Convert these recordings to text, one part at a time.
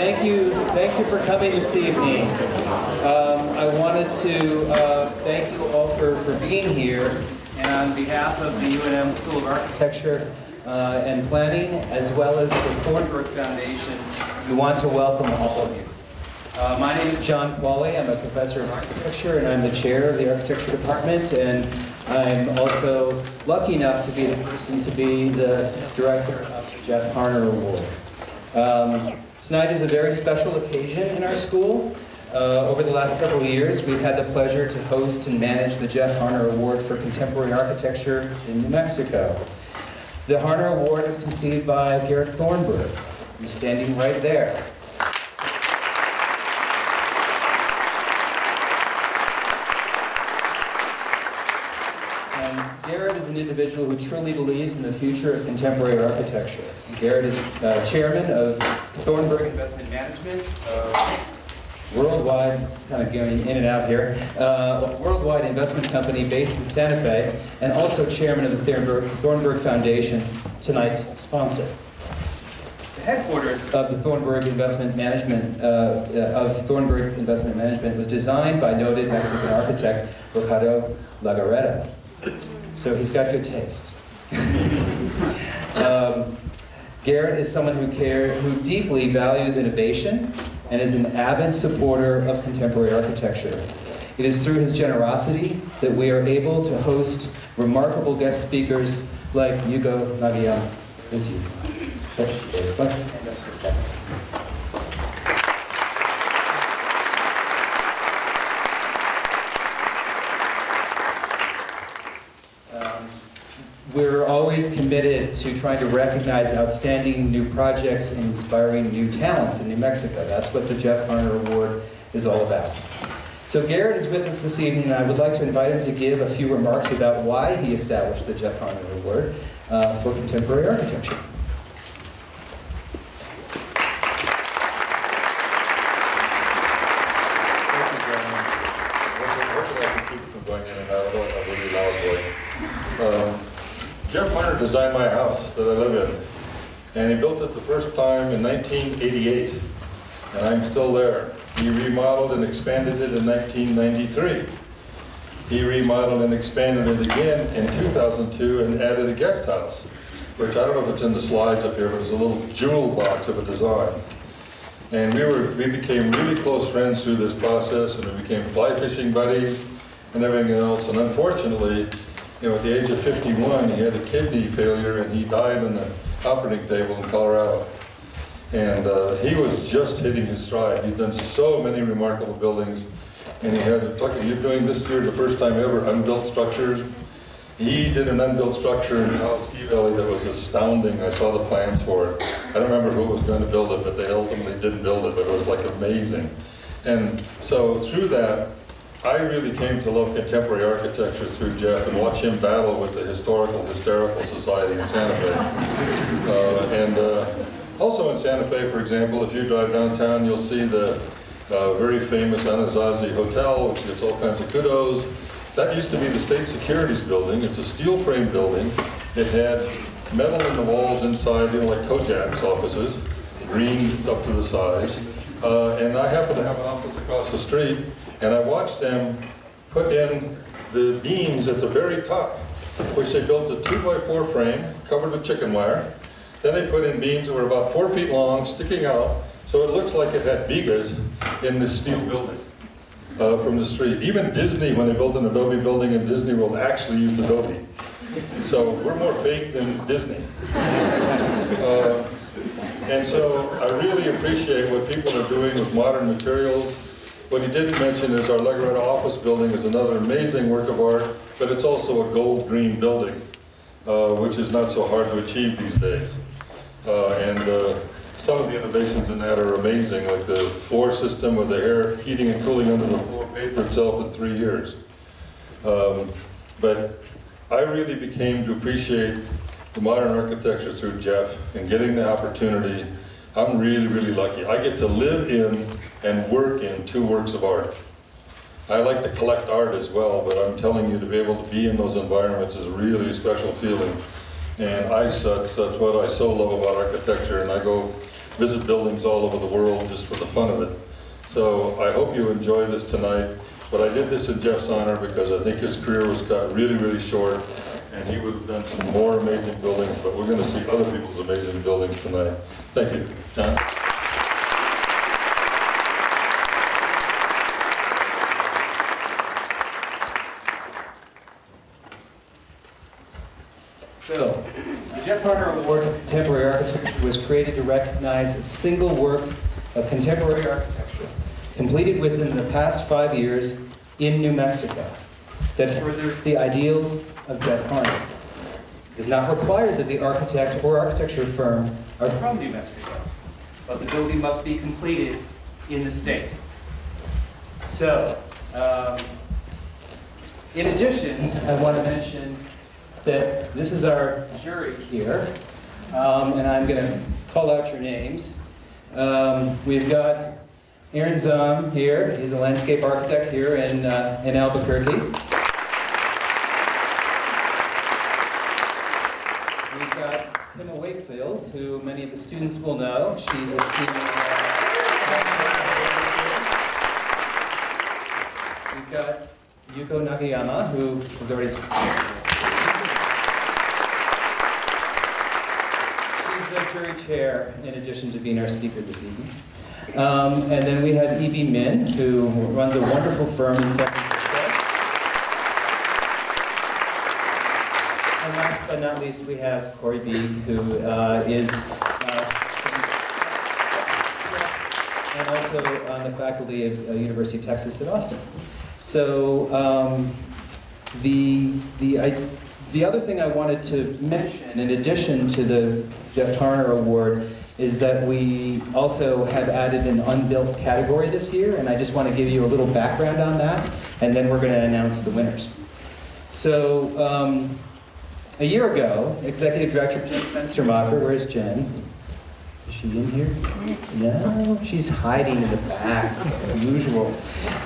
thank you, thank you for coming this evening. Um, I wanted to uh, thank you all for, for being here. And on behalf of the UNM School of Architecture uh, and Planning, as well as the Thornburg Foundation, we want to welcome all of you. Uh, my name is John Quale. I'm a professor of architecture, and I'm the chair of the architecture department. And I'm also lucky enough to be the person to be the director of the Jeff Harnar Award. Um, tonight is a very special occasion in our school. Uh, over the last several years, we've had the pleasure to host and manage the Jeff Harnar Award for Contemporary Architecture in New Mexico. The Harnar Award is conceived by Garrett Thornburg, who's standing right there. And Garrett is an individual who truly believes in the future of contemporary architecture. Garrett is uh, chairman of Thornburg Investment Management, uh, worldwide, it's kind of going in and out here, uh, a worldwide investment company based in Santa Fe, and also chairman of the Thornburg, Thornburg Foundation, tonight's sponsor. The headquarters of the Thornburg Investment Management, uh, uh, of Thornburg Investment Management was designed by noted Mexican architect Ricardo Legorreta. So he's got good taste. um, Garrett is someone who care, who deeply values innovation and is an avid supporter of contemporary architecture. It is through his generosity that we are able to host remarkable guest speakers like Yuko Nagayama. We're always committed to trying to recognize outstanding new projects and inspiring new talents in New Mexico. That's what the Jeff Harnar Award is all about. So Garrett is with us this evening, and I would like to invite him to give a few remarks about why he established the Jeff Harnar Award uh, for contemporary architecture. Jeff Harnar designed my house that I live in, and he built it the first time in 1988, and I'm still there. He remodeled and expanded it in 1993. He remodeled and expanded it again in 2002 and added a guest house, which I don't know if it's in the slides up here, but it's a little jewel box of a design. And we were, we became really close friends through this process, and we became fly fishing buddies and everything else. And unfortunately, you know, at the age of 51, he had a kidney failure, and he died on the operating table in Colorado. And uh, he was just hitting his stride. He'd done so many remarkable buildings, and he had, like, you're doing this here the first time ever, unbuilt structures. He did an unbuilt structure in Taos Ski Valley that was astounding. I saw the plans for it. I don't remember who was going to build it, but they ultimately didn't build it, but it was like amazing. And so through that, I really came to love contemporary architecture through Jeff and watch him battle with the Historical Hysterical Society in Santa Fe. Uh, and uh, also in Santa Fe, for example, if you drive downtown, you'll see the uh, very famous Anasazi Hotel, which gets all kinds of kudos. That used to be the state securities building. It's a steel frame building. It had metal in the walls inside, you know, like Kojak's offices, green up to the sides. Uh, and I happen to have an office across the street, and I watched them put in the beams at the very top, which they built a two by four frame covered with chicken wire. Then they put in beams that were about four feet long, sticking out, so it looks like it had vigas in this steel building uh, from the street. Even Disney, when they built an Adobe building in Disney World, actually used Adobe. So we're more fake than Disney. Uh, and so I really appreciate what people are doing with modern materials. What he didn't mention is our Legorreta office building is another amazing work of art, but it's also a gold green building, uh, which is not so hard to achieve these days. Uh, and uh, some of the innovations in that are amazing, like the floor system with the air heating and cooling under the floor paid for itself in three years. Um, but I really became to appreciate the modern architecture through Jeff and getting the opportunity. I'm really, really lucky. I get to live in and work in two works of art. I like to collect art as well, but I'm telling you to be able to be in those environments is really a special feeling. And I, that's what I so love about architecture, and I go visit buildings all over the world just for the fun of it. So I hope you enjoy this tonight. But I did this in Jeff's honor because I think his career was cut really, really short, and he would have done some more amazing buildings, but we're going to see other people's amazing buildings tonight. Thank you. John? So, the Jeff Harnar Award for Contemporary Architecture was created to recognize a single work of contemporary architecture completed within the past five years in New Mexico that furthers the ideals of Jeff Harnar. It is not required that the architect or architecture firm are from New Mexico, but the building must be completed in the state. So, um, in addition, I want to mention that this is our jury here, um, and I'm going to call out your names. Um, we've got Aaron Zom here. He's a landscape architect here in, uh, in Albuquerque. We've got Emma Wakefield, who many of the students will know. She's a senior. We've got Yuko Nagayama, who has already Jury chair, in addition to being our speaker this evening. Um, and then we have E.B. Min, who runs a wonderful firm in San Francisco. And last but not least, we have Corey B., who uh, is uh, and also on the faculty of uh, University of Texas at Austin. So um, the, the, I, the other thing I wanted to mention, in addition to the Jeff Harnar Award, is that we also have added an unbuilt category this year, and I just want to give you a little background on that, and then we're going to announce the winners. So um, a year ago, Executive Director Jen Fenstermacher, where's Jen? Is she in here? No, she's hiding in the back, as usual.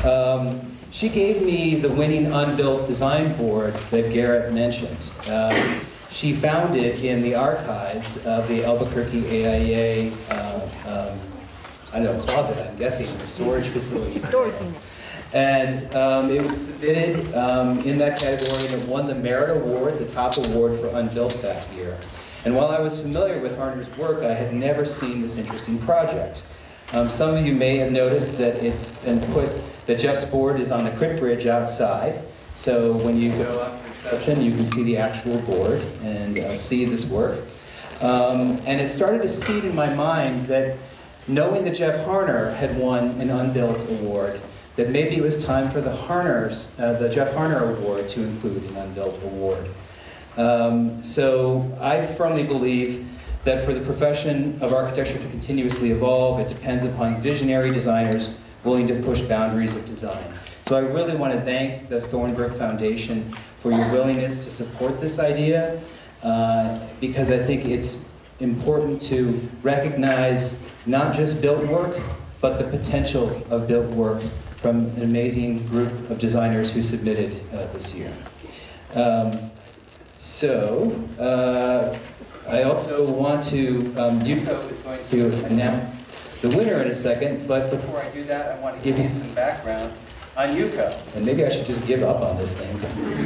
Um, she gave me the winning unbuilt design board that Garrett mentioned. Um, she found it in the archives of the Albuquerque AIA, uh, um, I don't know, closet, I'm guessing, or storage facility. And um, it was submitted um, in that category and it won the Merit Award, the top award for unbuilt that year. And while I was familiar with Harnar's work, I had never seen this interesting project. Um, some of you may have noticed that it's been put, that Jeff's board is on the Crit Bridge outside. So when you go up to the reception, you can see the actual board and uh, see this work. Um, and it started to seed in my mind that knowing that Jeff Harnar had won an unbuilt award, that maybe it was time for the Harnars, uh, the Jeff Harnar Award to include an unbuilt award. Um, so I firmly believe that for the profession of architecture to continuously evolve, it depends upon visionary designers willing to push boundaries of design. So I really want to thank the Thornburg Foundation for your willingness to support this idea, uh, because I think it's important to recognize not just built work, but the potential of built work from an amazing group of designers who submitted uh, this year. Um, so, uh, I also want to, um, Yuko is going to announce the winner in a second, but before I do that, I want to give you some background on Yuko. And maybe I should just give up on this thing, because it's...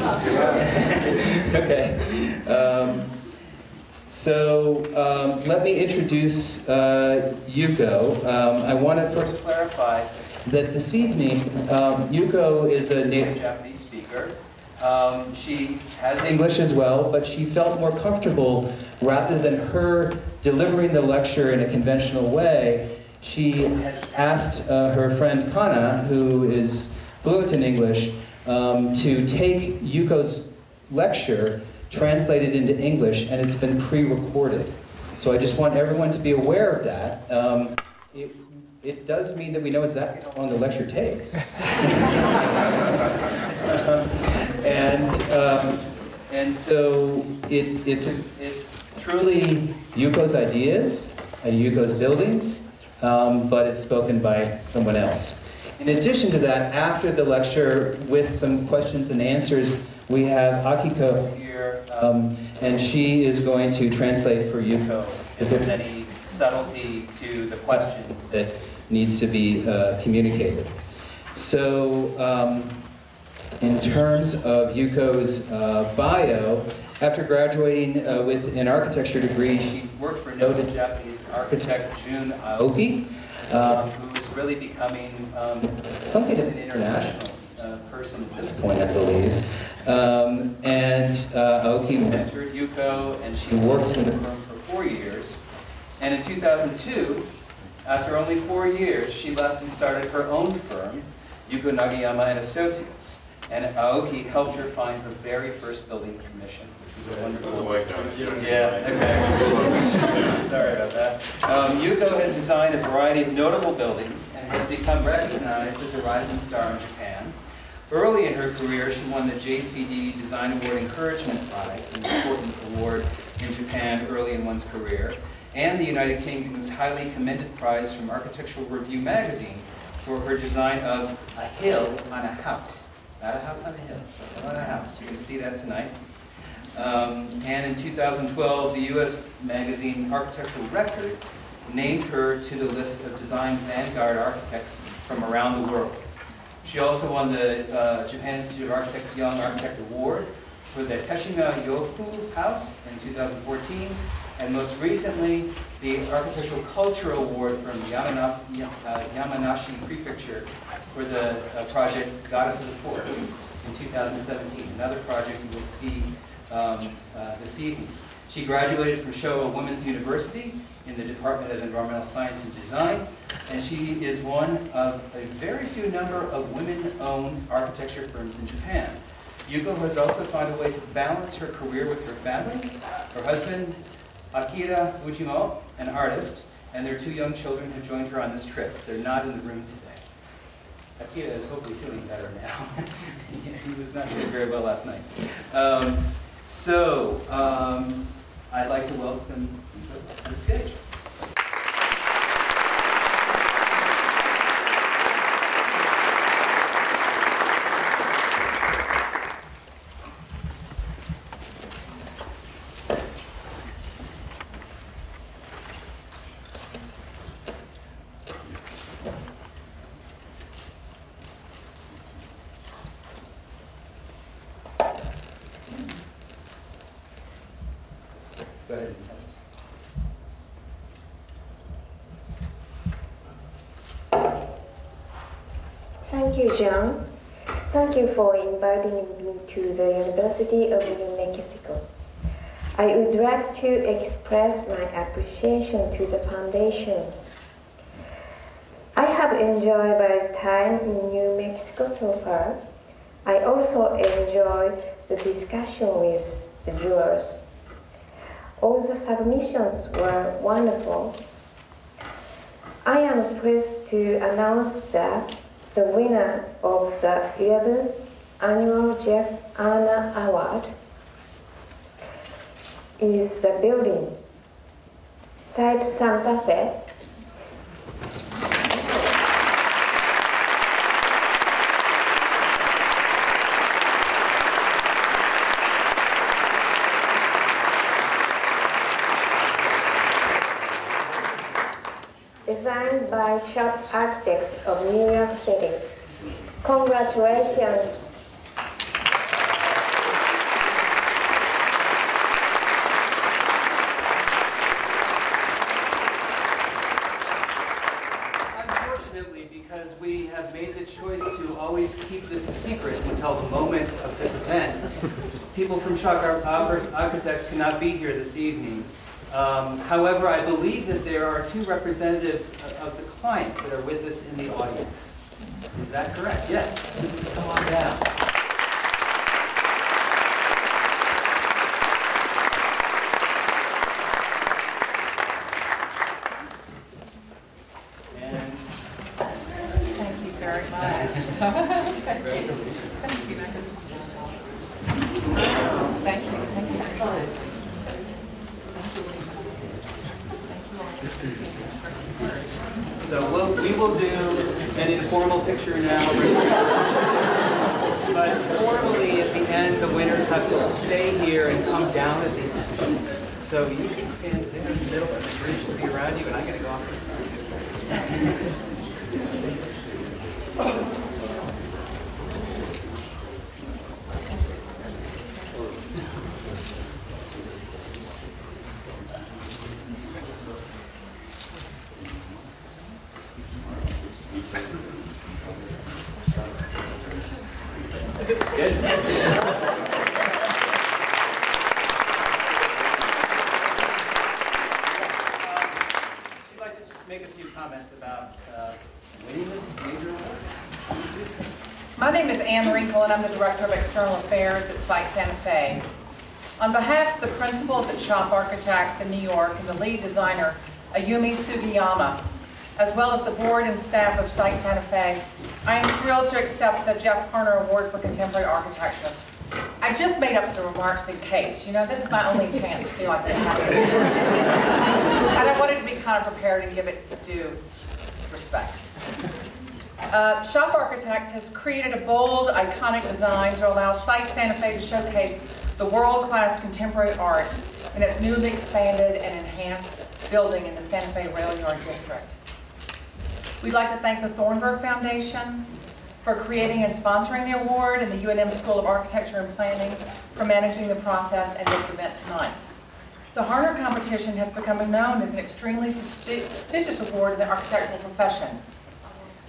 okay. Um, so, um, let me introduce uh, Yuko. Um, I want to first clarify that this evening, um, Yuko is a native Japanese speaker. Um, she has English as well, but she felt more comfortable rather than her delivering the lecture in a conventional way. She has asked uh, her friend Kana, who is fluent in English, um, to take Yuko's lecture, translate it into English, and it's been pre-recorded. So I just want everyone to be aware of that. Um, it, it does mean that we know exactly how long the lecture takes. and um, and so it, it's it's truly Yuko's ideas and Yuko's buildings, um, but it's spoken by someone else. In addition to that, after the lecture, with some questions and answers, we have Akiko here, um, and she is going to translate for Yuko if there's any subtlety to the questions that needs to be uh, communicated. So, um, in terms of Yuko's uh, bio, after graduating uh, with an architecture degree, she worked for noted Japanese architect Jun Aoki, um, who is really becoming um, something of an international uh, person at this point, I believe. Um, and uh, Aoki mentored Yuko, and she worked in the firm for four years. And in 2002, after only four years, she left and started her own firm, Yuko Nagayama and Associates. And Aoki helped her find her very first building permission, was a wonderful. Yeah, okay. Sorry about that. Um, Yuko has designed a variety of notable buildings and has become recognized as a rising star in Japan. Early in her career, she won the JCD Design Award Encouragement Prize, an important award in Japan early in one's career, and the United Kingdom's highly commended prize from Architectural Review magazine for her design of a hill on a house. Not a house on a hill, but on a house. You can see that tonight. Um, and in 2012, the U.S. magazine Architectural Record named her to the list of design vanguard architects from around the world. She also won the uh, Japan Institute of Architects Young Architect Award for the Teshima Yokoo House in 2014, and most recently, the Architectural Culture Award from Yamana, uh, Yamanashi Prefecture for the uh, project Goddess of the Forest in 2017, another project you will see um, uh, this evening. She graduated from Showa Women's University in the Department of Environmental Science and Design, and she is one of a very few number of women-owned architecture firms in Japan. Yuko has also found a way to balance her career with her family. Her husband, Akira Fujimo, an artist, and their two young children have joined her on this trip. They're not in the room today. Akira is hopefully feeling better now. he was not doing very well last night. Um, so, um, I'd like to welcome you to the stage. Go ahead and test. Thank you, John. Thank you for inviting me to the University of New Mexico. I would like to express my appreciation to the foundation. I have enjoyed my time in New Mexico so far. I also enjoy the discussion with the jurors. All the submissions were wonderful. I am pleased to announce that the winner of the 11th annual Jeff Harnar Award is the building Site Santa Fe. Designed by Shop Architects of New York City. Congratulations. Unfortunately, because we have made the choice to always keep this a secret until the moment of this event, people from Shock Ar- Ar- Architects cannot be here this evening. Um, However, I believe that there are two representatives client that are with us in the audience. Is that correct? Yes, please come on down. And thank you very much. Thank you. Thank you So we'll, we will do an informal picture now. But formally, at the end, the winners have to stay here and come down at the end. So you should stand there in the middle and the bridge should be around you and I'm gonna go off to the side. She'd like to just make a few comments about uh, winning this major award. Please do. My name is Ann Wrinkle, and I'm the Director of External Affairs at Site Santa Fe. On behalf of the principals at Shop Architects in New York and the lead designer, Ayumi Sugiyama, as well as the board and staff of Site Santa Fe, I am thrilled to accept the Jeff Harnar Award for Contemporary Architecture. I just made up some remarks in case, you know, this is my only chance to feel like this happening. And I wanted to be kind of prepared and give it due respect. Uh, Shop Architects has created a bold, iconic design to allow Site Santa Fe to showcase the world-class contemporary art in its newly expanded and enhanced building in the Santa Fe Rail Yard District. We'd like to thank the Thornburg Foundation for creating and sponsoring the award and the UNM School of Architecture and Planning for managing the process and this event tonight. The Harnar competition has become known as an extremely presti- prestigious award in the architectural profession.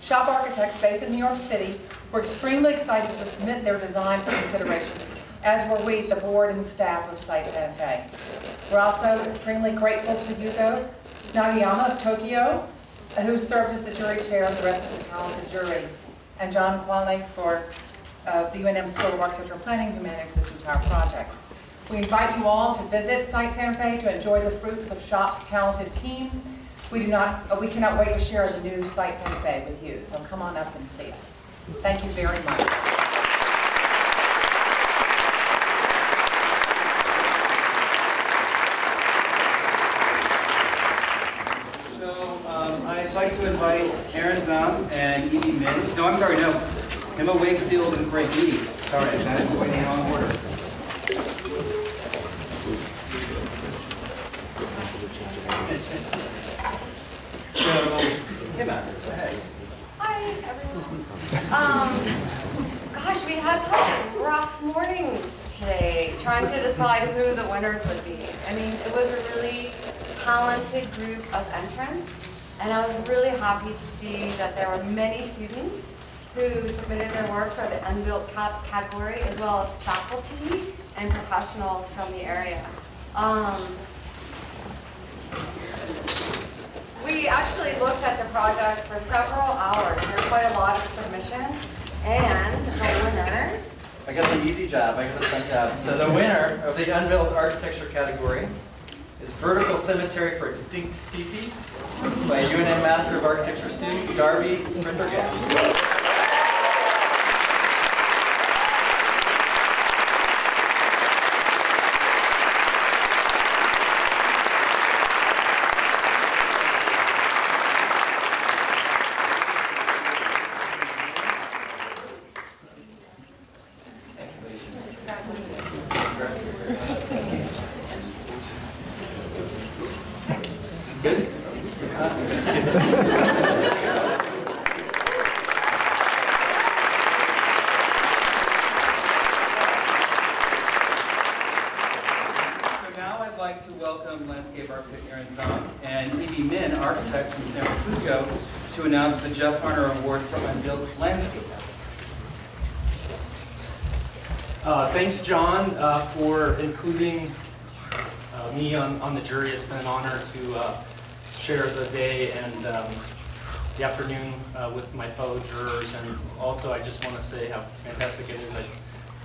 Shop architects based in New York City were extremely excited to submit their design for consideration, as were we, the board and staff of Site Santa We're also extremely grateful to Yuko Nagayama of Tokyo, who served as the jury chair and the rest of the talented jury, and John Quale for uh, the UNM School of Architecture and Planning, who managed this entire project. We invite you all to visit Site Fe to enjoy the fruits of SHOP's talented team. We do not, uh, we cannot wait to share the new Site Fe with you, so come on up and see us. Thank you very much. So um, I'd like to Aaron Zahn and Evie Min. No, I'm sorry, no. Emma Wakefield and Greg Lee. Sorry, I got it in wrong order. So, Emma, go ahead. Hi, everyone. Um, gosh, we had some rough morning today trying to decide who the winners would be. I mean, it was a really talented group of entrants, and I was really happy to see that there were many students who submitted their work for the unbuilt cat category, as well as faculty and professionals from the area. Um, we actually looked at the project for several hours. There were quite a lot of submissions. And the winner, I got the easy job, I got the fun job. So the winner of the unbuilt architecture category is Vertical Cemetery for Extinct Species by UNM Master of Architecture student Darby Prendergast. Good? So now I'd like to welcome landscape architect Aaron Zahn and Evie Min, architect from San Francisco, to announce the Jeff Harnar Awards for Unbuilt Landscape. Uh, Thanks, John, uh, for including uh, me on, on the jury. It's been an honor to uh, share the day and um, the afternoon uh, with my fellow jurors. And also, I just want to say how fantastic it is that,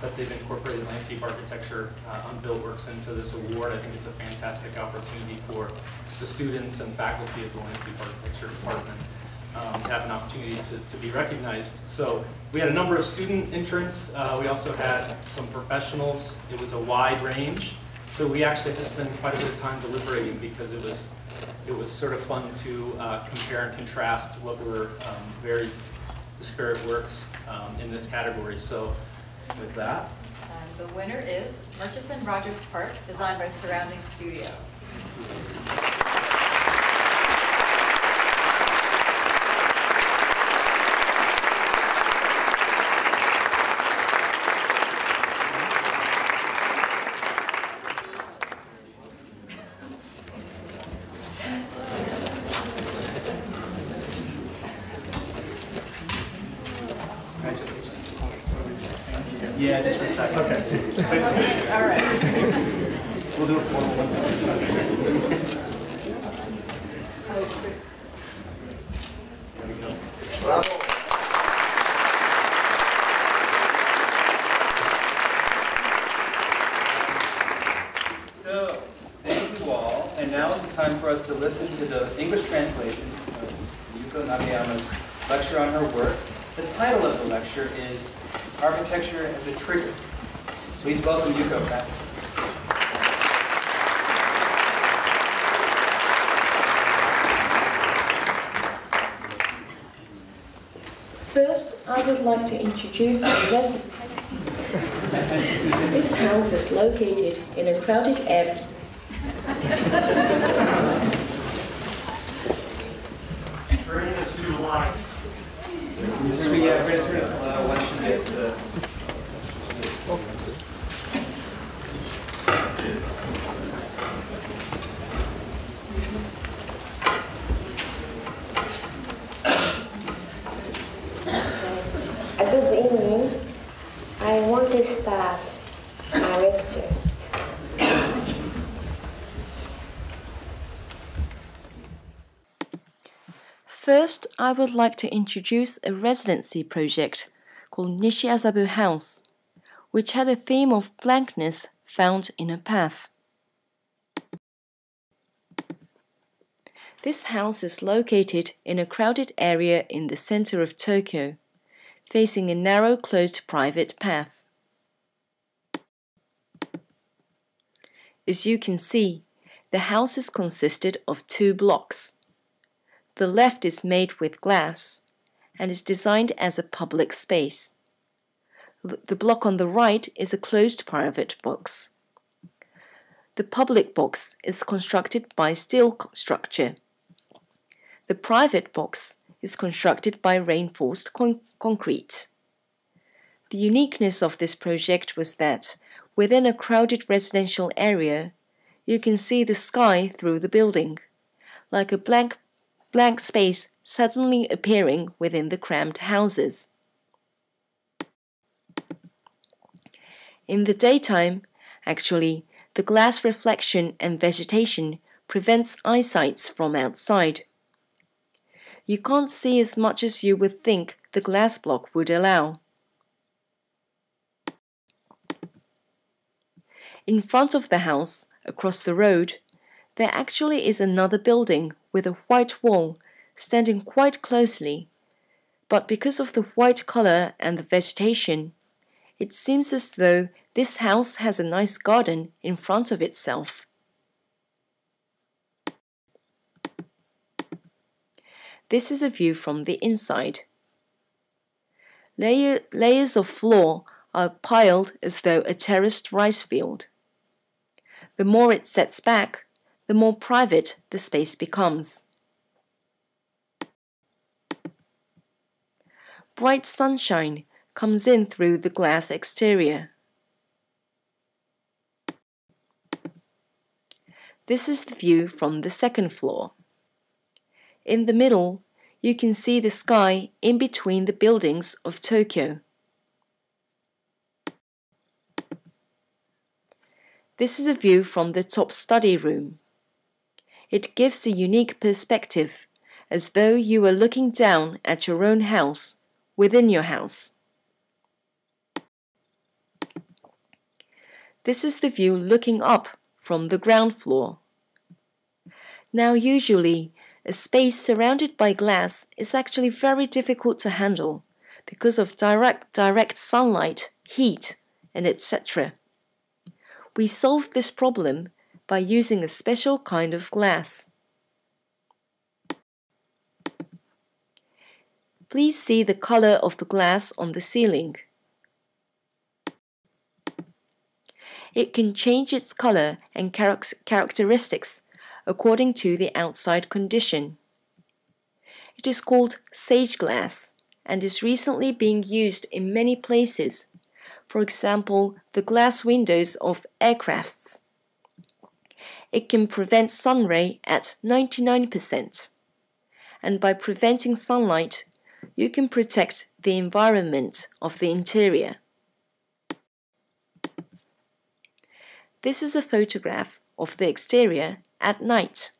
that they've incorporated landscape architecture uh, unbuilt works into this award. I think it's a fantastic opportunity for the students and faculty of the landscape architecture department um, to have an opportunity to, to be recognized. So we had a number of student entrants. Uh, we also had some professionals. It was a wide range. So we actually had to spend quite a bit of time deliberating because it was it was sort of fun to uh, compare and contrast what were um, very disparate works um, in this category. So with that, The winner is Murchison Rogers Park, designed by Surrounding Studio. Yeah, just for a second. Okay. All right. We'll do a formal one. So, thank you all, and now is the time for us to listen to the English translation of Yuko Nagayama's lecture on her work. The title of the lecture is Architecture as a Trigger. Please welcome Yuko back. First, I would like to introduce resident. This house is located in a crowded area. So, yeah, we're gonna turn it uh, once she gets the. A good evening. I want to start my lecture. First, I would like to introduce a residency project called Nishiazabu House, which had a theme of blankness found in a path. This house is located in a crowded area in the center of Tokyo, facing a narrow closed private path. As you can see, the house is consisted of two blocks. The left is made with glass and is designed as a public space. The block on the right is a closed private box. The public box is constructed by steel structure. The private box is constructed by reinforced con concrete. The uniqueness of this project was that within a crowded residential area, you can see the sky through the building, like a blank blank space suddenly appearing within the cramped houses. In the daytime, actually, the glass reflection and vegetation prevents eyesight from outside. You can't see as much as you would think the glass block would allow. In front of the house, across the road, there actually is another building with a white wall standing quite closely, but because of the white color and the vegetation, it seems as though this house has a nice garden in front of itself. This is a view from the inside. Layer, layers of floor are piled as though a terraced rice field. The more it sets back, the more private the space becomes. Bright sunshine comes in through the glass exterior. This is the view from the second floor. In the middle, you can see the sky in between the buildings of Tokyo. This is a view from the top study room. It gives a unique perspective, as though you were looking down at your own house, within your house. This is the view looking up from the ground floor. Now, usually, a space surrounded by glass is actually very difficult to handle because of direct, direct sunlight, heat, and etc. We solved this problem by using a special kind of glass. Please see the color of the glass on the ceiling. It can change its color and characteristics according to the outside condition. It is called sage glass and is recently being used in many places, for example, the glass windows of aircrafts. It can prevent sun ray at 99%, and by preventing sunlight, you can protect the environment of the interior. This is a photograph of the exterior at night.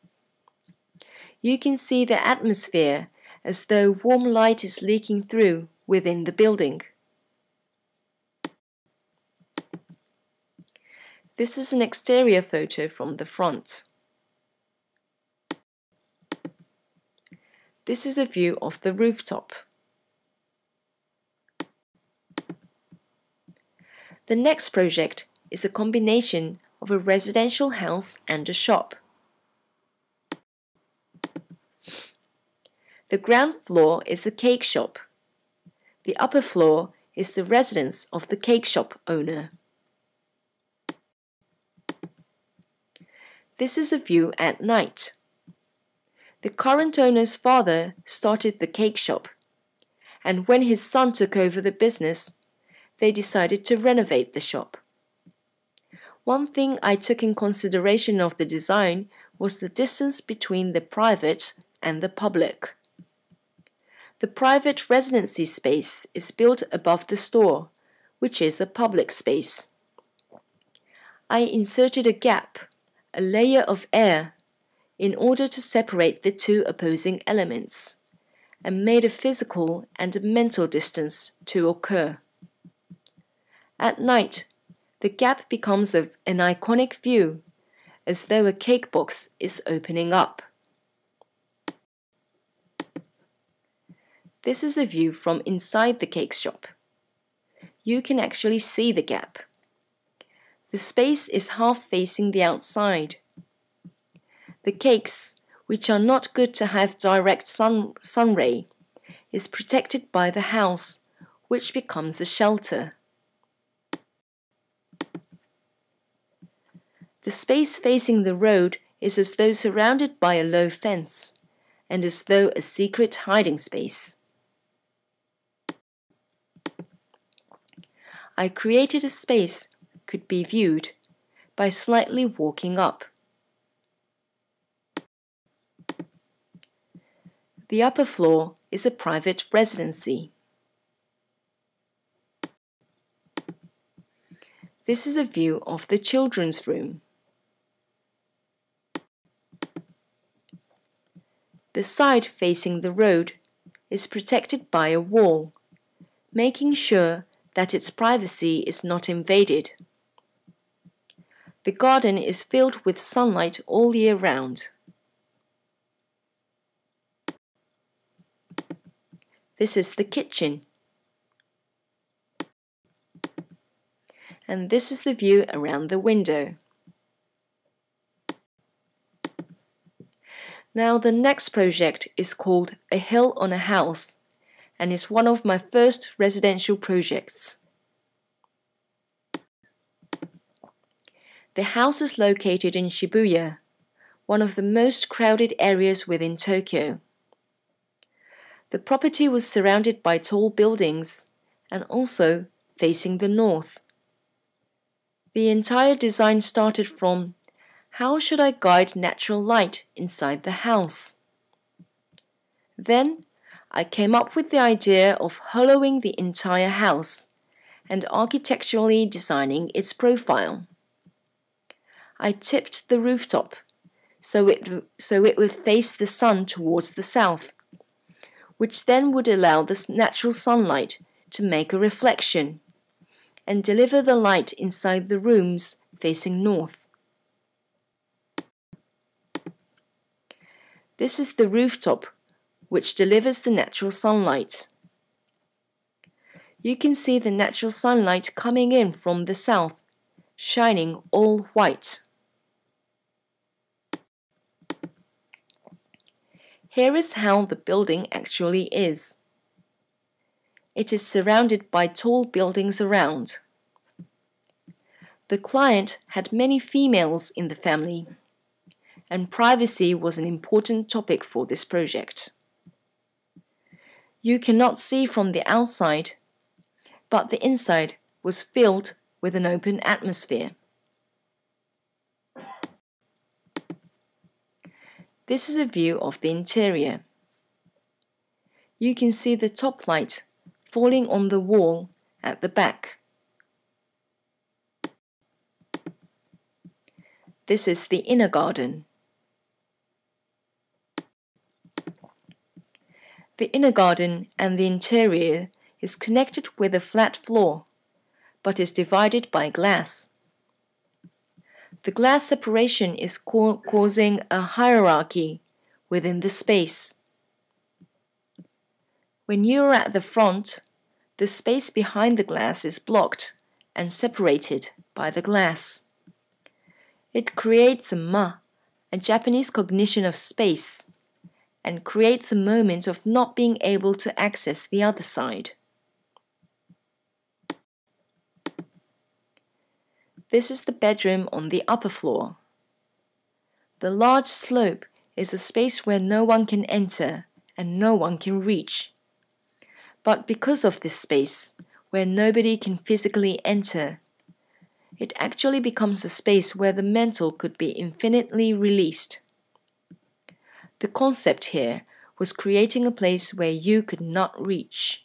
You can see the atmosphere as though warm light is leaking through within the building. This is an exterior photo from the front. This is a view of the rooftop. The next project is a combination of a residential house and a shop. The ground floor is a cake shop. The upper floor is the residence of the cake shop owner. This is a view at night. The current owner's father started the cake shop, and when his son took over the business, they decided to renovate the shop. One thing I took in consideration of the design was the distance between the private and the public. The private residency space is built above the store, which is a public space. I inserted a gap, a layer of air, in order to separate the two opposing elements, and made a physical and a mental distance to occur. At night, the gap becomes of an iconic view, as though a cake box is opening up. This is a view from inside the cake shop. You can actually see the gap. The space is half facing the outside. The cakes, which are not good to have direct sun, sun ray, is protected by the house, which becomes a shelter. The space facing the road is as though surrounded by a low fence, and as though a secret hiding space. I created a space could be viewed by slightly walking up. The upper floor is a private residency. This is a view of the children's room. The side facing the road is protected by a wall, making sure that its privacy is not invaded. The garden is filled with sunlight all year round. This is the kitchen. And this is the view around the window. Now the next project is called A Hill on a House and is one of my first residential projects. The house is located in Shibuya, one of the most crowded areas within Tokyo. The property was surrounded by tall buildings and also facing the north. The entire design started from how should I guide natural light inside the house? Then I came up with the idea of hollowing the entire house and architecturally designing its profile. I tipped the rooftop so it, so it would face the sun towards the south, which then would allow the natural sunlight to make a reflection and deliver the light inside the rooms facing north. This is the rooftop, which delivers the natural sunlight. You can see the natural sunlight coming in from the south, shining all white. Here is how the building actually is. It is surrounded by tall buildings around. The client had many females in the family, and privacy was an important topic for this project. You cannot see from the outside, but the inside was filled with an open atmosphere. This is a view of the interior. You can see the top light falling on the wall at the back. This is the inner garden. The inner garden and the interior is connected with a flat floor, but is divided by glass. The glass separation is causing a hierarchy within the space. When you are at the front, the space behind the glass is blocked and separated by the glass. It creates a ma, a Japanese cognition of space, and creates a moment of not being able to access the other side. This is the bedroom on the upper floor. The large slope is a space where no one can enter and no one can reach. But because of this space, where nobody can physically enter, it actually becomes a space where the mental could be infinitely released. The concept here was creating a place where you could not reach.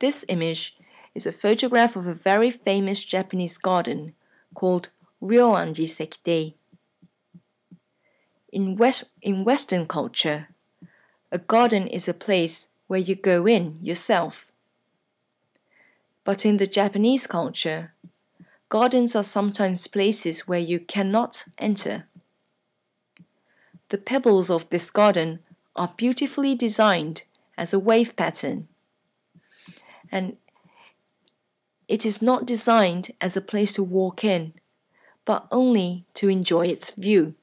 This image is a photograph of a very famous Japanese garden called Ryoanji Sekitei. In, West, in Western culture, a garden is a place where you go in yourself. But in the Japanese culture, gardens are sometimes places where you cannot enter. The pebbles of this garden are beautifully designed as a wave pattern and it is not designed as a place to walk in, but only to enjoy its view.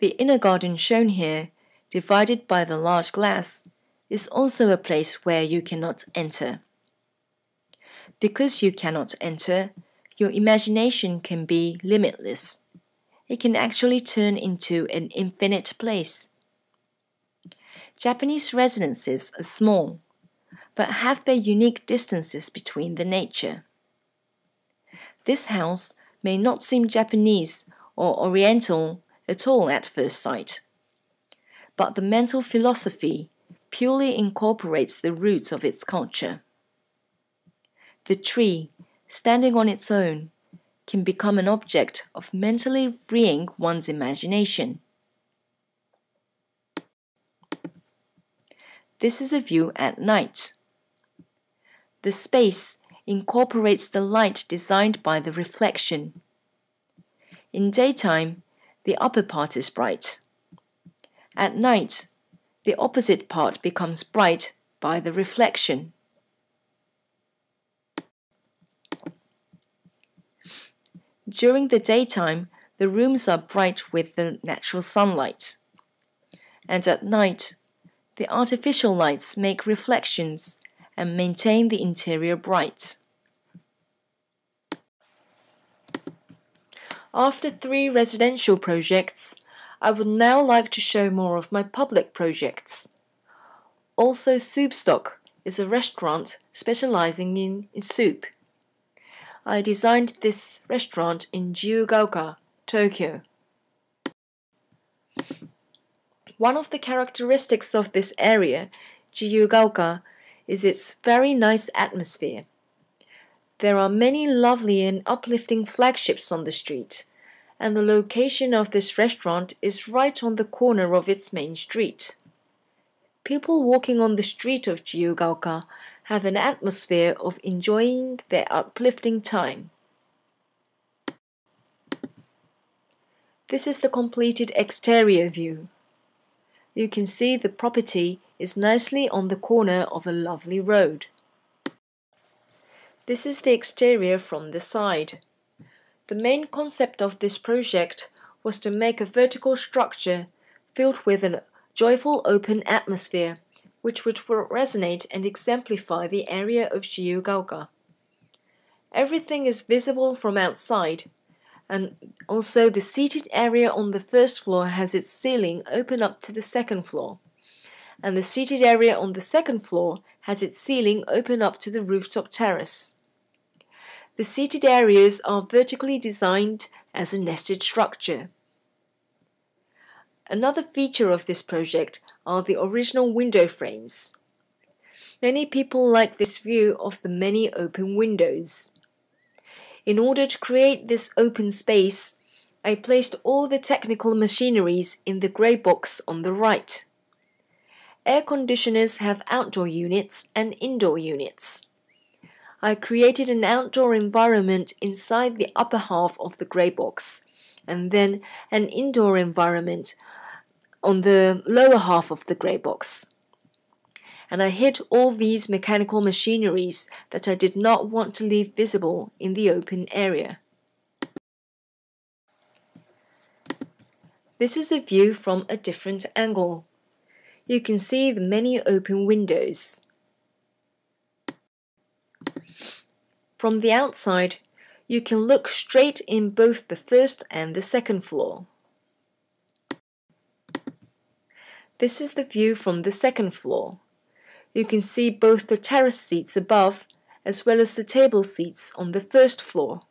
The inner garden shown here, divided by the large glass, is also a place where you cannot enter. Because you cannot enter, your imagination can be limitless. It can actually turn into an infinite place. Japanese residences are small, but have their unique distances between the nature. This house may not seem Japanese or Oriental at all at first sight, but the mental philosophy purely incorporates the roots of its culture. The tree, standing on its own, can become an object of mentally freeing one's imagination. This is a view at night. The space incorporates the light designed by the reflection. In daytime, the upper part is bright. At night, the opposite part becomes bright by the reflection. During the daytime, the rooms are bright with the natural sunlight. And at night, the artificial lights make reflections and maintain the interior bright. After three residential projects, I would now like to show more of my public projects. Also, Soup Stock is a restaurant specializing in, in soup. I designed this restaurant in Jiyugaoka, Tokyo. One of the characteristics of this area, Jiyugaoka, is its very nice atmosphere. There are many lovely and uplifting flagships on the street, and the location of this restaurant is right on the corner of its main street. People walking on the street of Jiyugaoka have an atmosphere of enjoying their uplifting time. This is the completed exterior view you can see the property is nicely on the corner of a lovely road. This is the exterior from the side. The main concept of this project was to make a vertical structure filled with an joyful open atmosphere which would resonate and exemplify the area of Jiyugaoka. Everything is visible from outside, and also the seated area on the first floor has its ceiling open up to the second floor, and the seated area on the second floor has its ceiling open up to the rooftop terrace. The seated areas are vertically designed as a nested structure. Another feature of this project are the original window frames. Many people like this view of the many open windows. In order to create this open space, I placed all the technical machineries in the grey box on the right. Air conditioners have outdoor units and indoor units. I created an outdoor environment inside the upper half of the grey box, and then an indoor environment on the lower half of the grey box. And I hid all these mechanical machineries that I did not want to leave visible in the open area. This is a view from a different angle. You can see the many open windows. From the outside, you can look straight in both the first and the second floor. This is the view from the second floor. You can see both the terrace seats above as well as the table seats on the first floor.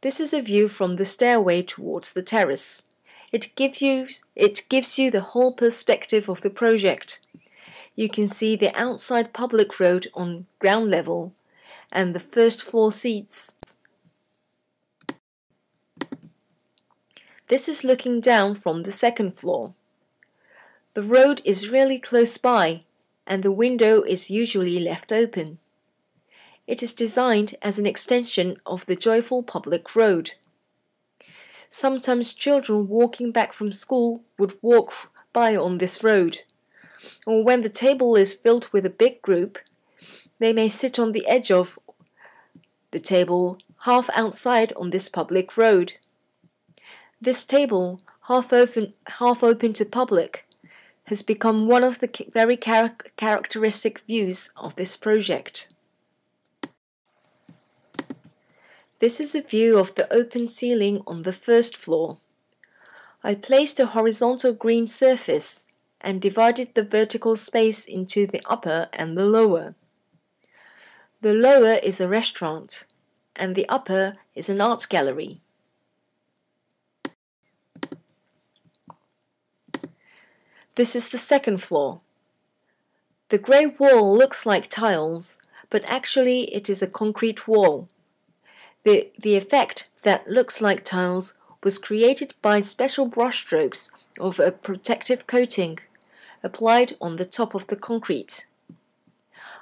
This is a view from the stairway towards the terrace. It gives you it gives you the whole perspective of the project you can see the outside public road on ground level and the first floor seats. This is looking down from the second floor. The road is really close by and the window is usually left open. It is designed as an extension of the joyful public road. Sometimes children walking back from school would walk by on this road or when the table is filled with a big group, they may sit on the edge of the table half outside on this public road. This table, half open, half open to public, has become one of the very char characteristic views of this project. This is a view of the open ceiling on the first floor. I placed a horizontal green surface and divided the vertical space into the upper and the lower. The lower is a restaurant, and the upper is an art gallery. This is the second floor. The grey wall looks like tiles, but actually it is a concrete wall. The, the effect that looks like tiles was created by special brushstrokes of a protective coating applied on the top of the concrete.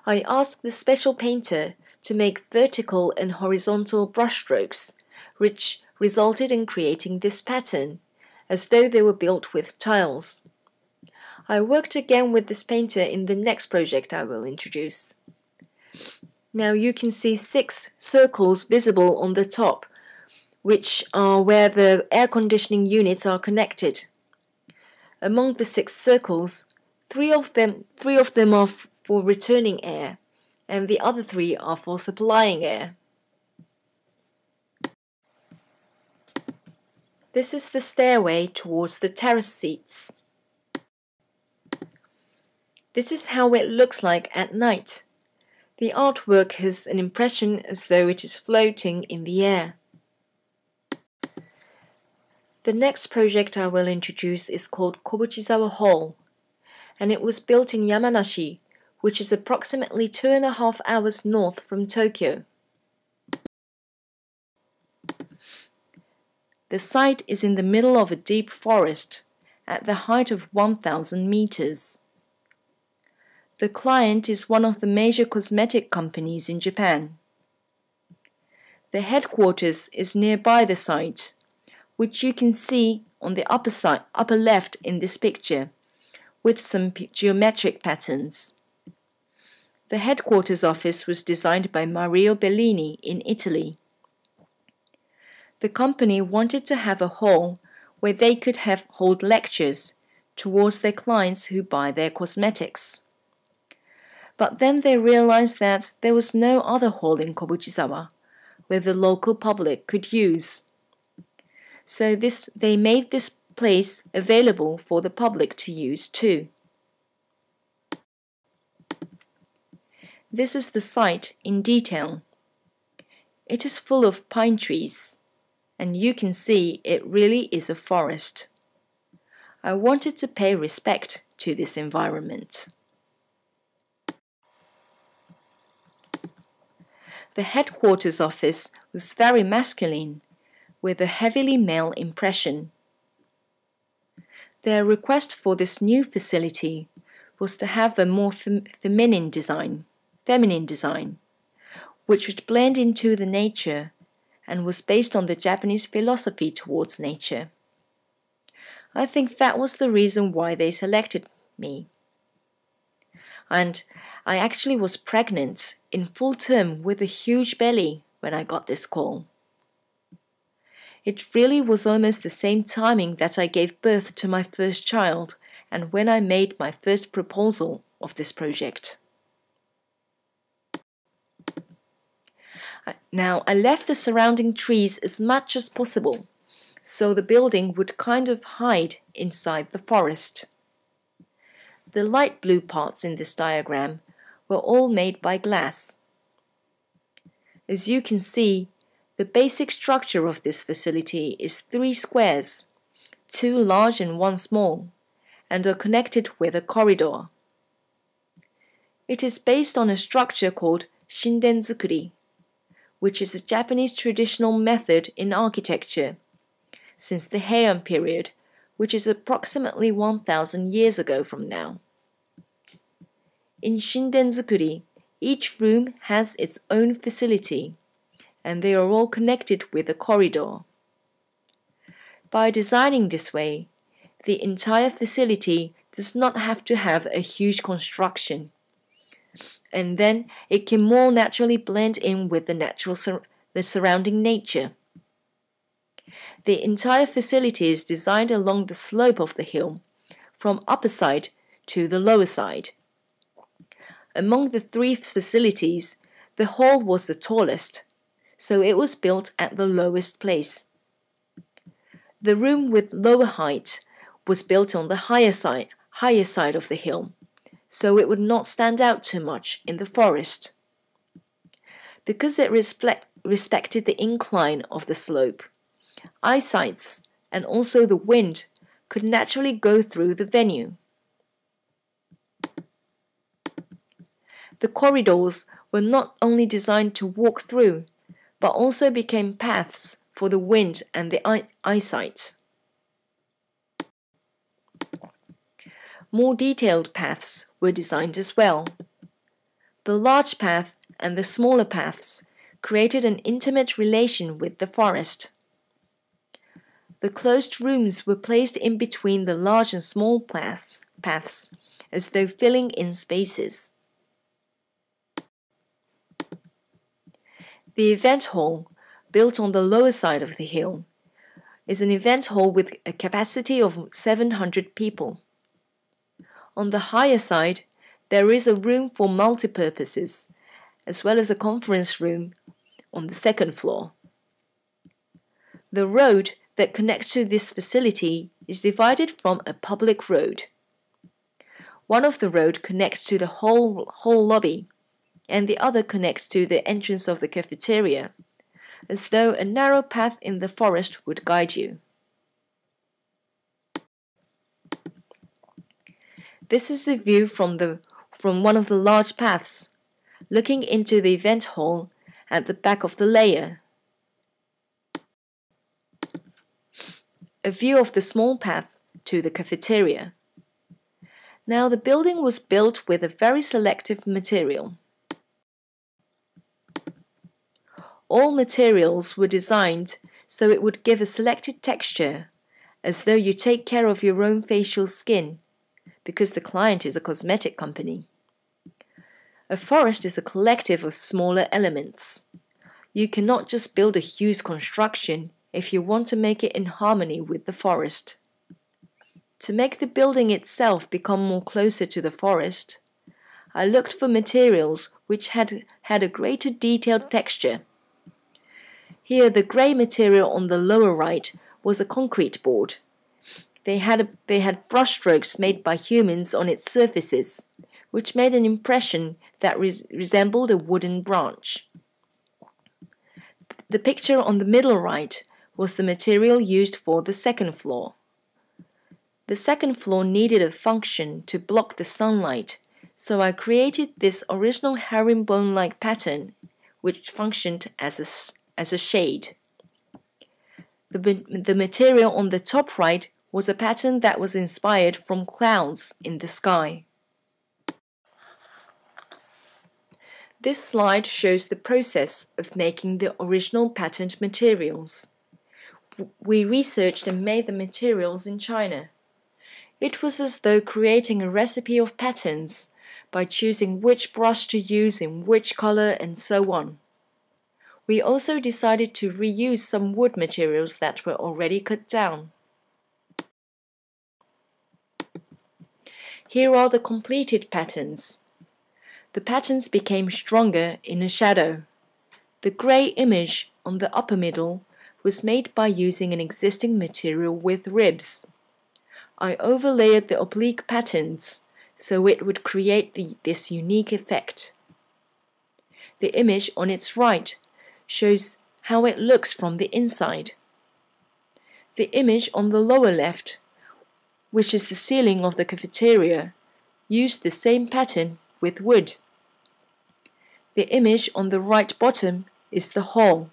I asked the special painter to make vertical and horizontal brushstrokes, which resulted in creating this pattern, as though they were built with tiles. I worked again with this painter in the next project I will introduce. Now you can see six circles visible on the top, which are where the air conditioning units are connected. Among the six circles, three of them three of them are for returning air, and the other three are for supplying air. This is the stairway towards the terrace seats. This is how it looks like at night. The artwork has an impression as though it is floating in the air. The next project I will introduce is called Kobuchizawa Hall, and it was built in Yamanashi, which is approximately two and a half hours north from Tokyo. The site is in the middle of a deep forest at the height of 1,000 meters. The client is one of the major cosmetic companies in Japan. The headquarters is nearby the site which you can see on the upper side, upper left in this picture, with some geometric patterns. The headquarters office was designed by Mario Bellini in Italy. The company wanted to have a hall where they could have hold lectures towards their clients who buy their cosmetics. But then they realized that there was no other hall in Kobuchizawa where the local public could use. So this they made this place available for the public to use too. This is the site in detail. It is full of pine trees, and you can see it really is a forest. I wanted to pay respect to this environment. The headquarters office was very masculine, with a heavily male impression. Their request for this new facility was to have a more fem feminine design, feminine design, which would blend into the nature and was based on the Japanese philosophy towards nature. I think that was the reason why they selected me. And I actually was pregnant in full term with a huge belly when I got this call. It really was almost the same timing that I gave birth to my first child and when I made my first proposal of this project. Now, I left the surrounding trees as much as possible, so the building would kind of hide inside the forest. The light blue parts in this diagram were all made by glass. As you can see, the basic structure of this facility is three squares, two large and one small, and are connected with a corridor. It is based on a structure called shindenzukuri, which is a Japanese traditional method in architecture since the Heian period, which is approximately 1000 years ago from now. In Shindenzukuri, each room has its own facility, and they are all connected with a corridor. By designing this way, the entire facility does not have to have a huge construction, and then it can more naturally blend in with the natural sur the surrounding nature. The entire facility is designed along the slope of the hill, from upper side to the lower side. Among the three facilities, the hall was the tallest, so it was built at the lowest place. The room with lower height was built on the higher side, higher side of the hill, so it would not stand out too much in the forest. Because it respect, respected the incline of the slope, eyesights and also the wind could naturally go through the venue. The corridors were not only designed to walk through, but also became paths for the wind and the eye eyesight. More detailed paths were designed as well. The large path and the smaller paths created an intimate relation with the forest. The closed rooms were placed in between the large and small paths, paths as though filling in spaces. The event hall, built on the lower side of the hill, is an event hall with a capacity of 700 people. On the higher side, there is a room for multi-purposes, as well as a conference room on the second floor. The road that connects to this facility is divided from a public road. One of the road connects to the whole, whole lobby, and the other connects to the entrance of the cafeteria, as though a narrow path in the forest would guide you. This is a view from, the, from one of the large paths, looking into the event hall at the back of the layer. A view of the small path to the cafeteria. Now the building was built with a very selective material. All materials were designed so it would give a selected texture, as though you take care of your own facial skin, because the client is a cosmetic company. A forest is a collective of smaller elements. You cannot just build a huge construction if you want to make it in harmony with the forest. To make the building itself become more closer to the forest, I looked for materials which had had a greater detailed texture. Here the grey material on the lower right was a concrete board. They had, they had brushstrokes made by humans on its surfaces, which made an impression that res resembled a wooden branch. The picture on the middle right was the material used for the second floor. The second floor needed a function to block the sunlight, so I created this original herringbone-like pattern, which functioned as a, as a shade. The, the material on the top right was a pattern that was inspired from clouds in the sky. This slide shows the process of making the original patterned materials. We researched and made the materials in China. It was as though creating a recipe of patterns by choosing which brush to use in which color and so on. We also decided to reuse some wood materials that were already cut down. Here are the completed patterns. The patterns became stronger in the shadow. The grey image on the upper middle was made by using an existing material with ribs. I overlaid the oblique patterns so it would create the, this unique effect. The image on its right shows how it looks from the inside. The image on the lower left, which is the ceiling of the cafeteria, used the same pattern with wood. The image on the right bottom is the hall.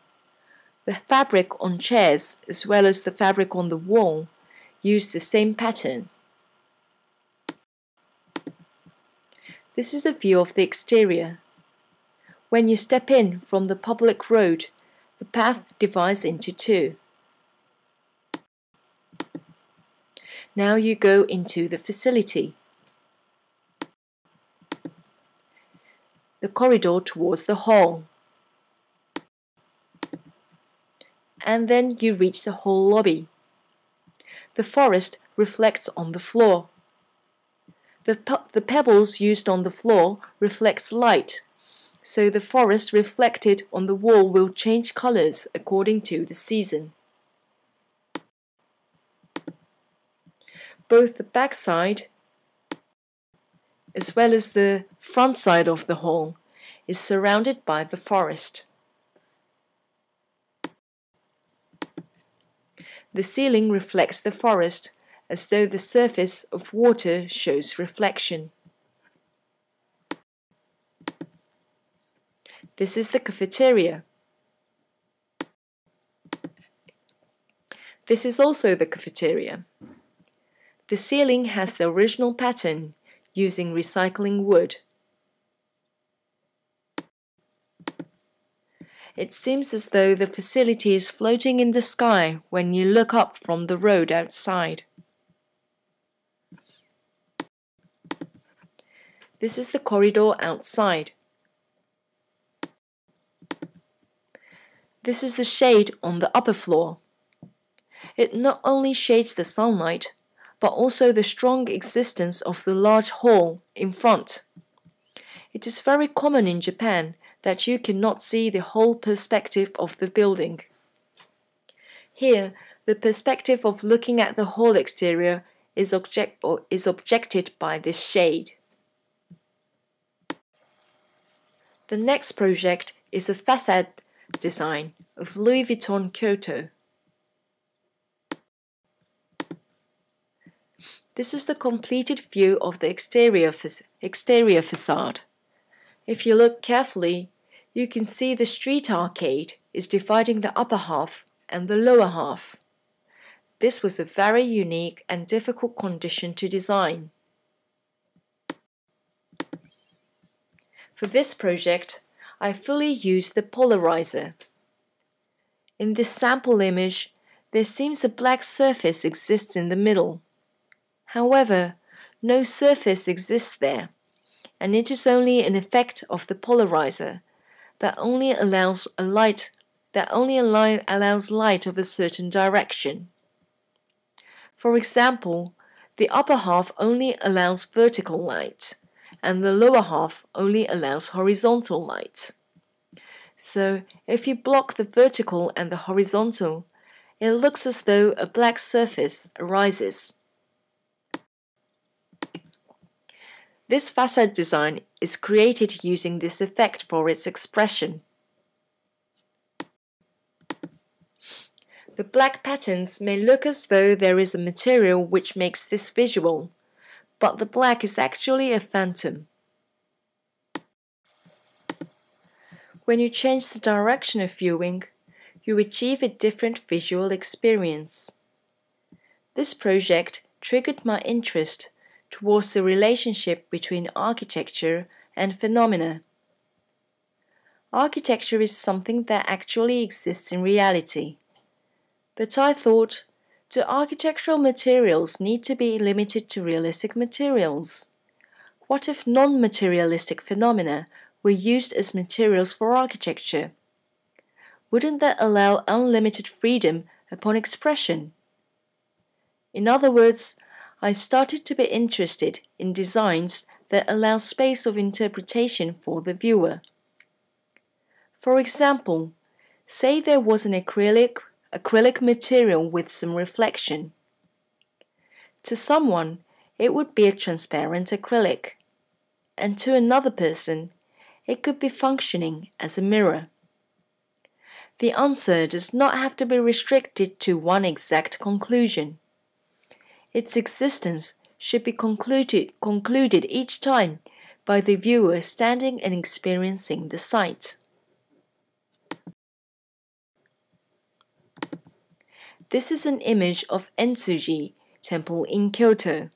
The fabric on chairs as well as the fabric on the wall use the same pattern. This is a view of the exterior. When you step in from the public road, the path divides into two. Now you go into the facility. The corridor towards the hall. And then you reach the hall lobby. The forest reflects on the floor. The, the pebbles used on the floor reflects light, so the forest reflected on the wall will change colors according to the season. Both the back side as well as the front side of the hall is surrounded by the forest. The ceiling reflects the forest as though the surface of water shows reflection. This is the cafeteria. This is also the cafeteria. The ceiling has the original pattern using recycling wood. It seems as though the facility is floating in the sky when you look up from the road outside. This is the corridor outside. This is the shade on the upper floor. It not only shades the sunlight, but also the strong existence of the large hall in front. It is very common in Japan that you cannot see the whole perspective of the building. Here, the perspective of looking at the whole exterior is, object is objected by this shade. The next project is a facade design of Louis Vuitton Kyoto. This is the completed view of the exterior, exterior facade. If you look carefully, you can see the street arcade is dividing the upper half and the lower half. This was a very unique and difficult condition to design. For this project, I fully use the polarizer. In this sample image, there seems a black surface exists in the middle. However, no surface exists there, and it is only an effect of the polarizer that only allows a light that only allows light of a certain direction. For example, the upper half only allows vertical light, and the lower half only allows horizontal light. So, if you block the vertical and the horizontal, it looks as though a black surface arises. This facade design is created using this effect for its expression. The black patterns may look as though there is a material which makes this visual, but the black is actually a phantom. When you change the direction of viewing, you achieve a different visual experience. This project triggered my interest towards the relationship between architecture and phenomena. Architecture is something that actually exists in reality. But I thought, do architectural materials need to be limited to realistic materials? What if non materialistic phenomena were used as materials for architecture? Wouldn't that allow unlimited freedom upon expression? In other words, I started to be interested in designs that allow space of interpretation for the viewer. For example, say there was an acrylic, acrylic material with some reflection. To someone, it would be a transparent acrylic, and to another person, it could be functioning as a mirror. The answer does not have to be restricted to one exact conclusion. Its existence should be concluded, concluded each time by the viewer standing and experiencing the sight. This is an image of Entsuji Temple in Kyoto.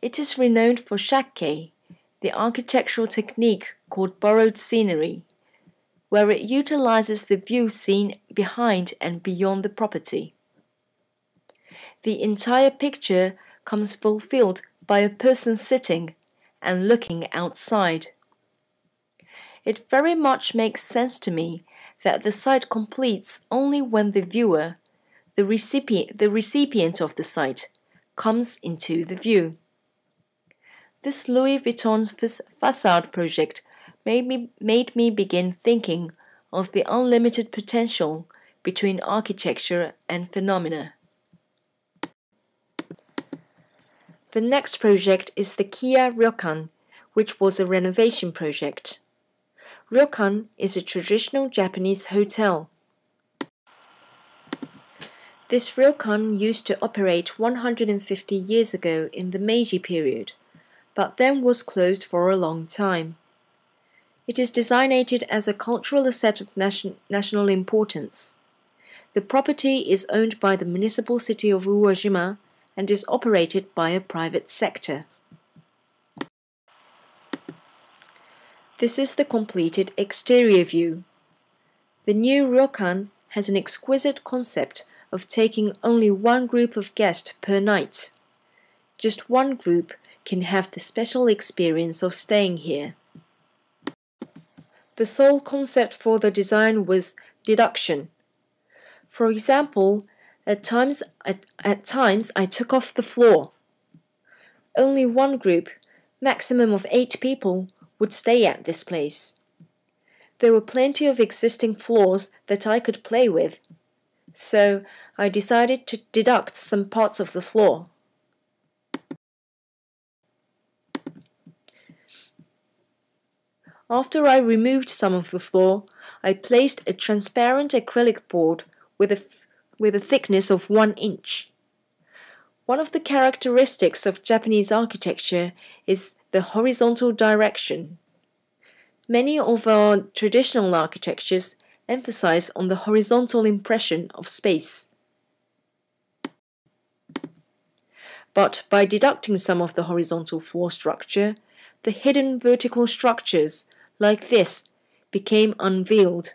It is renowned for shakkei, the architectural technique called borrowed scenery, where it utilizes the view seen behind and beyond the property the entire picture comes fulfilled by a person sitting and looking outside. It very much makes sense to me that the site completes only when the viewer, the recipient, the recipient of the site, comes into the view. This Louis Vuitton facade project made me, made me begin thinking of the unlimited potential between architecture and phenomena. The next project is the Kiya Ryokan, which was a renovation project. Ryokan is a traditional Japanese hotel. This ryokan used to operate 150 years ago in the Meiji period, but then was closed for a long time. It is designated as a cultural asset of nation national importance. The property is owned by the municipal city of Uwajima and is operated by a private sector. This is the completed exterior view. The new ryokan has an exquisite concept of taking only one group of guests per night. Just one group can have the special experience of staying here. The sole concept for the design was deduction. For example, at times, at, at times, I took off the floor. Only one group, maximum of eight people, would stay at this place. There were plenty of existing floors that I could play with, so I decided to deduct some parts of the floor. After I removed some of the floor, I placed a transparent acrylic board with a with a thickness of one inch. One of the characteristics of Japanese architecture is the horizontal direction. Many of our traditional architectures emphasize on the horizontal impression of space. But by deducting some of the horizontal floor structure, the hidden vertical structures, like this, became unveiled.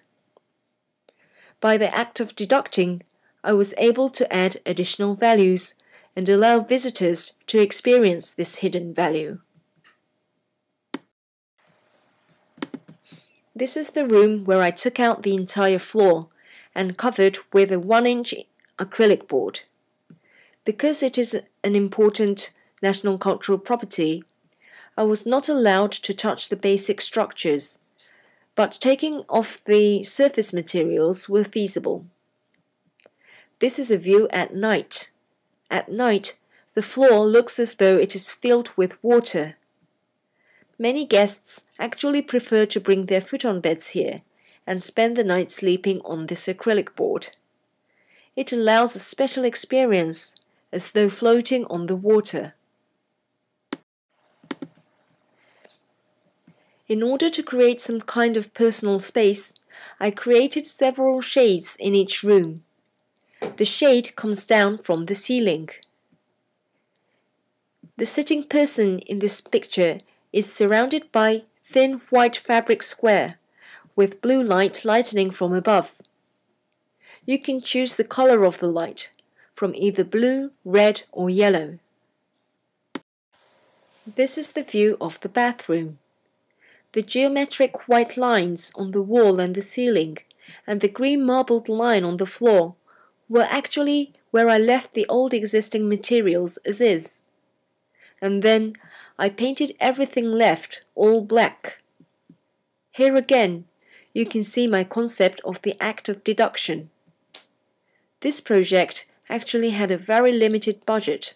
By the act of deducting, I was able to add additional values and allow visitors to experience this hidden value. This is the room where I took out the entire floor and covered with a 1 inch acrylic board. Because it is an important national cultural property, I was not allowed to touch the basic structures, but taking off the surface materials were feasible. This is a view at night. At night, the floor looks as though it is filled with water. Many guests actually prefer to bring their futon beds here and spend the night sleeping on this acrylic board. It allows a special experience as though floating on the water. In order to create some kind of personal space, I created several shades in each room. The shade comes down from the ceiling. The sitting person in this picture is surrounded by thin white fabric square with blue light lightening from above. You can choose the color of the light from either blue, red or yellow. This is the view of the bathroom. The geometric white lines on the wall and the ceiling and the green marbled line on the floor were actually where I left the old existing materials as is. And then I painted everything left all black. Here again, you can see my concept of the act of deduction. This project actually had a very limited budget,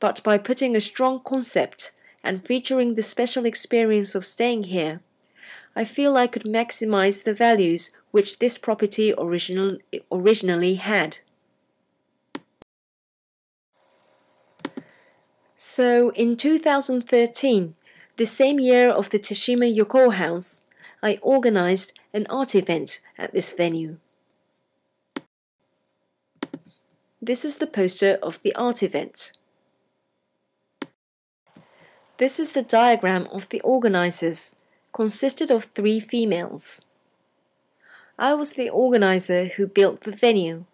but by putting a strong concept and featuring the special experience of staying here, I feel I could maximize the values which this property original, originally had. So in 2013, the same year of the Teshima Yokoo House, I organized an art event at this venue. This is the poster of the art event. This is the diagram of the organizers, consisted of three females. I was the organizer who built the venue,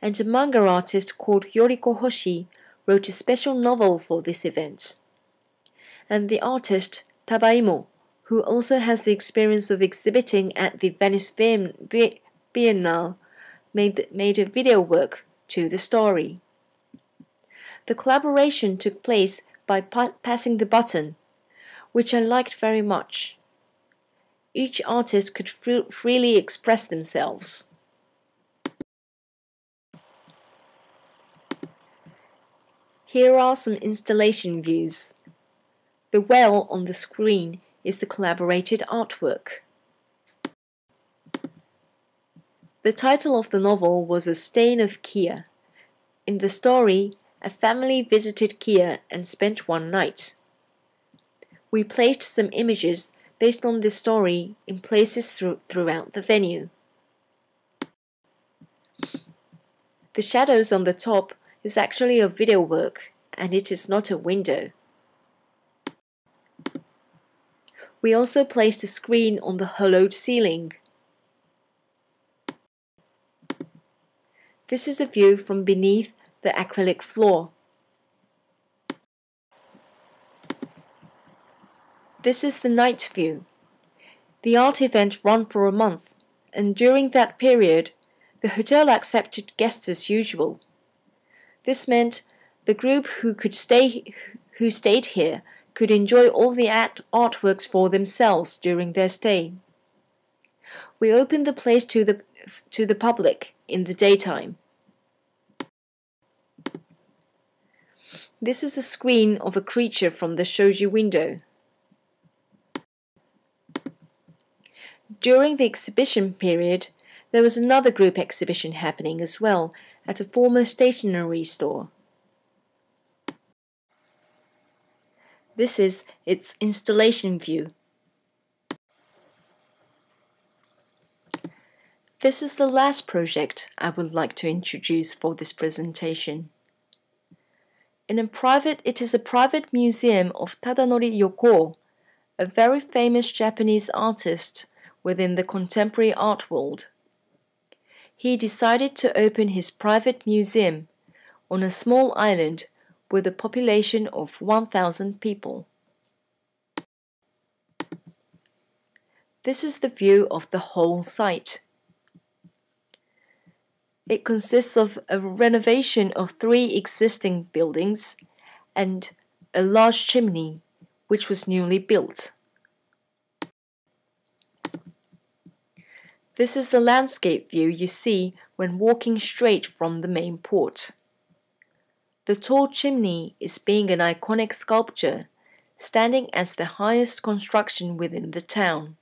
and a manga artist called Yoriko Hoshi wrote a special novel for this event. And the artist Tabaimo, who also has the experience of exhibiting at the Venice Biennale, made, made a video work to the story. The collaboration took place by pa passing the button, which I liked very much. Each artist could fr freely express themselves. Here are some installation views. The well on the screen is the collaborated artwork. The title of the novel was A Stain of Kiya. In the story, a family visited Kiya and spent one night. We placed some images based on this story in places through, throughout the venue. The shadows on the top is actually a video work and it is not a window. We also placed a screen on the hollowed ceiling. This is a view from beneath the acrylic floor. This is the night view. The art event ran for a month, and during that period, the hotel accepted guests as usual. This meant the group who could stay who stayed here could enjoy all the art artworks for themselves during their stay. We opened the place to the to the public in the daytime. This is a screen of a creature from the shoji window. During the exhibition period, there was another group exhibition happening as well at a former stationery store. This is its installation view. This is the last project I would like to introduce for this presentation. In a private, it is a private museum of Tadanori Yokoo, a very famous Japanese artist within the contemporary art world. He decided to open his private museum on a small island with a population of 1,000 people. This is the view of the whole site. It consists of a renovation of three existing buildings and a large chimney, which was newly built. This is the landscape view you see when walking straight from the main port. The tall chimney is being an iconic sculpture, standing as the highest construction within the town.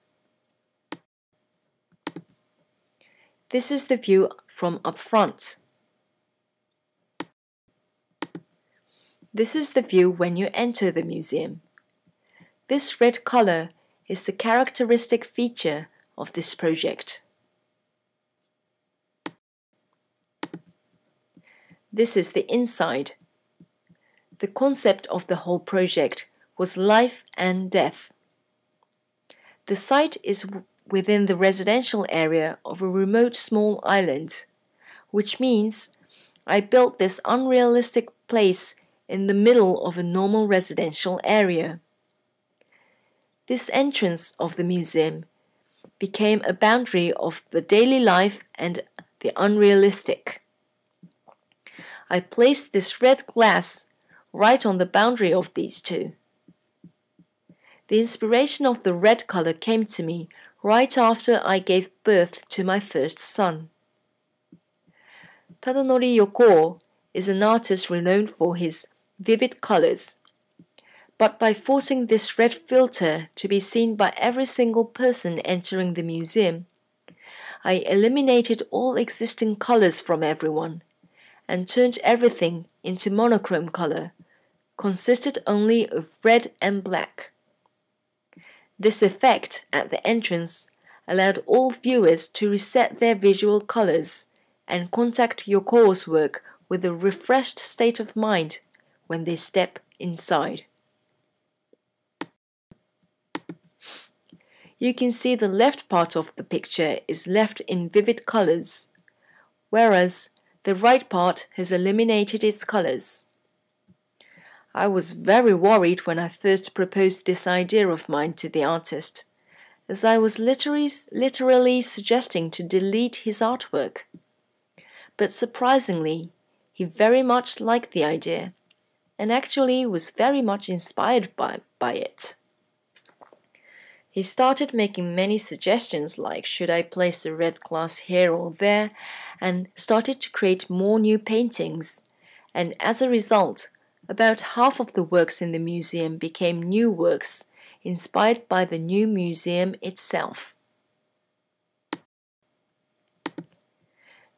This is the view from up front. This is the view when you enter the museum. This red color is the characteristic feature of this project. This is the inside. The concept of the whole project was life and death. The site is within the residential area of a remote small island, which means I built this unrealistic place in the middle of a normal residential area. This entrance of the museum became a boundary of the daily life and the unrealistic. I placed this red glass right on the boundary of these two. The inspiration of the red color came to me right after I gave birth to my first son. Tadanori Yokoo is an artist renowned for his vivid colors. But by forcing this red filter to be seen by every single person entering the museum, I eliminated all existing colors from everyone and turned everything into monochrome color, consisted only of red and black. This effect at the entrance allowed all viewers to reset their visual colors and contact Yokoo's work with a refreshed state of mind when they step inside. You can see the left part of the picture is left in vivid colors, whereas the right part has eliminated its colors. I was very worried when I first proposed this idea of mine to the artist, as I was literally, literally suggesting to delete his artwork. But surprisingly, he very much liked the idea, and actually was very much inspired by, by it. He started making many suggestions like should I place the red glass here or there, and started to create more new paintings. And as a result, about half of the works in the museum became new works inspired by the new museum itself.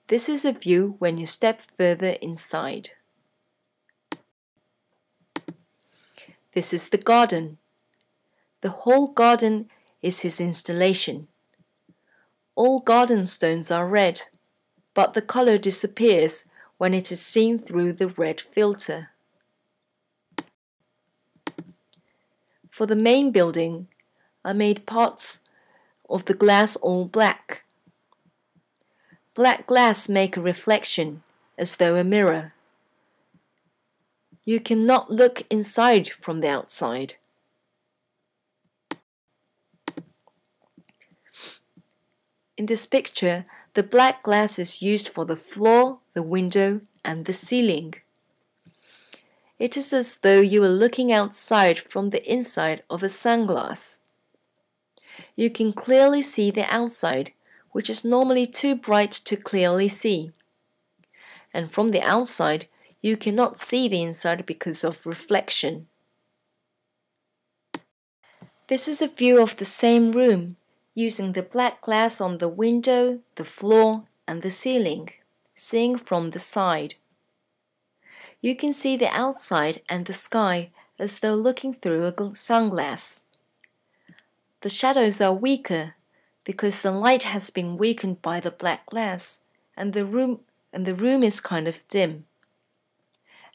This is a view when you step further inside. This is the garden. The whole garden is his installation. All garden stones are red, but the color disappears when it is seen through the red filter. For the main building, I made parts of the glass all black. Black glass make a reflection as though a mirror. You cannot look inside from the outside. In this picture, the black glass is used for the floor, the window, and the ceiling. It is as though you were looking outside from the inside of a sunglass. You can clearly see the outside, which is normally too bright to clearly see. And from the outside, you cannot see the inside because of reflection. This is a view of the same room using the black glass on the window, the floor, and the ceiling, seeing from the side. You can see the outside and the sky as though looking through a sunglass. The shadows are weaker because the light has been weakened by the black glass and the room and the room is kind of dim.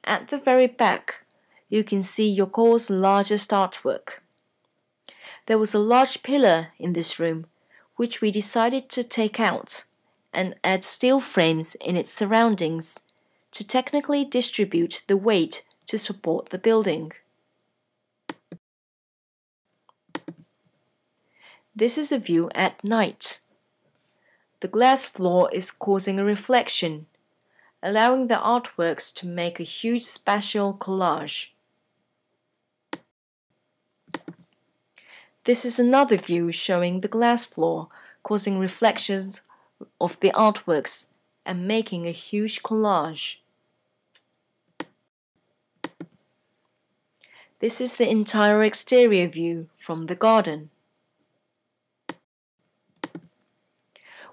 At the very back, you can see Yokoo's largest artwork. There was a large pillar in this room, which we decided to take out and add steel frames in its surroundings to technically distribute the weight to support the building. This is a view at night. The glass floor is causing a reflection, allowing the artworks to make a huge spatial collage. This is another view showing the glass floor causing reflections of the artworks and making a huge collage. This is the entire exterior view from the garden.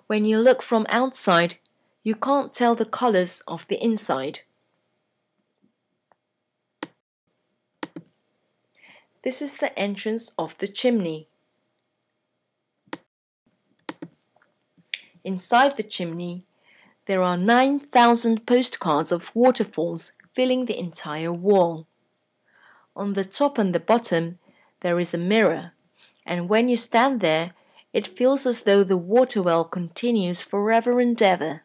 When you look from outside, you can't tell the colors of the inside. This is the entrance of the chimney. Inside the chimney, there are 9,000 postcards of waterfalls filling the entire wall. On the top and the bottom, there is a mirror, and when you stand there, it feels as though the water well continues forever and ever.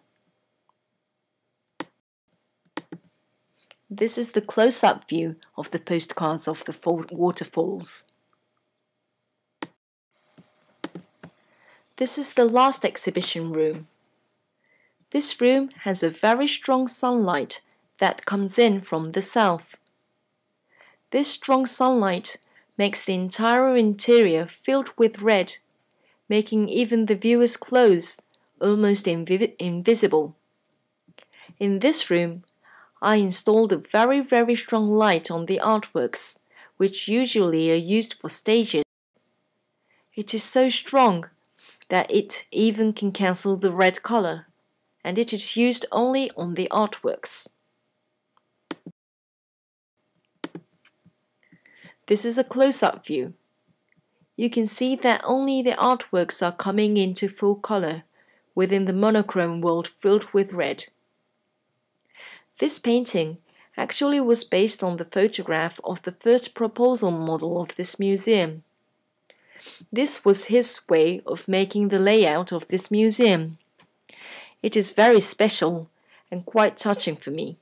This is the close-up view of the postcards of the waterfalls. This is the last exhibition room. This room has a very strong sunlight that comes in from the south. This strong sunlight makes the entire interior filled with red making even the viewer's clothes almost invi invisible. In this room, I installed a very very strong light on the artworks, which usually are used for stages. It is so strong that it even can cancel the red color, and it is used only on the artworks. This is a close-up view you can see that only the artworks are coming into full color within the monochrome world filled with red. This painting actually was based on the photograph of the first proposal model of this museum. This was his way of making the layout of this museum. It is very special and quite touching for me.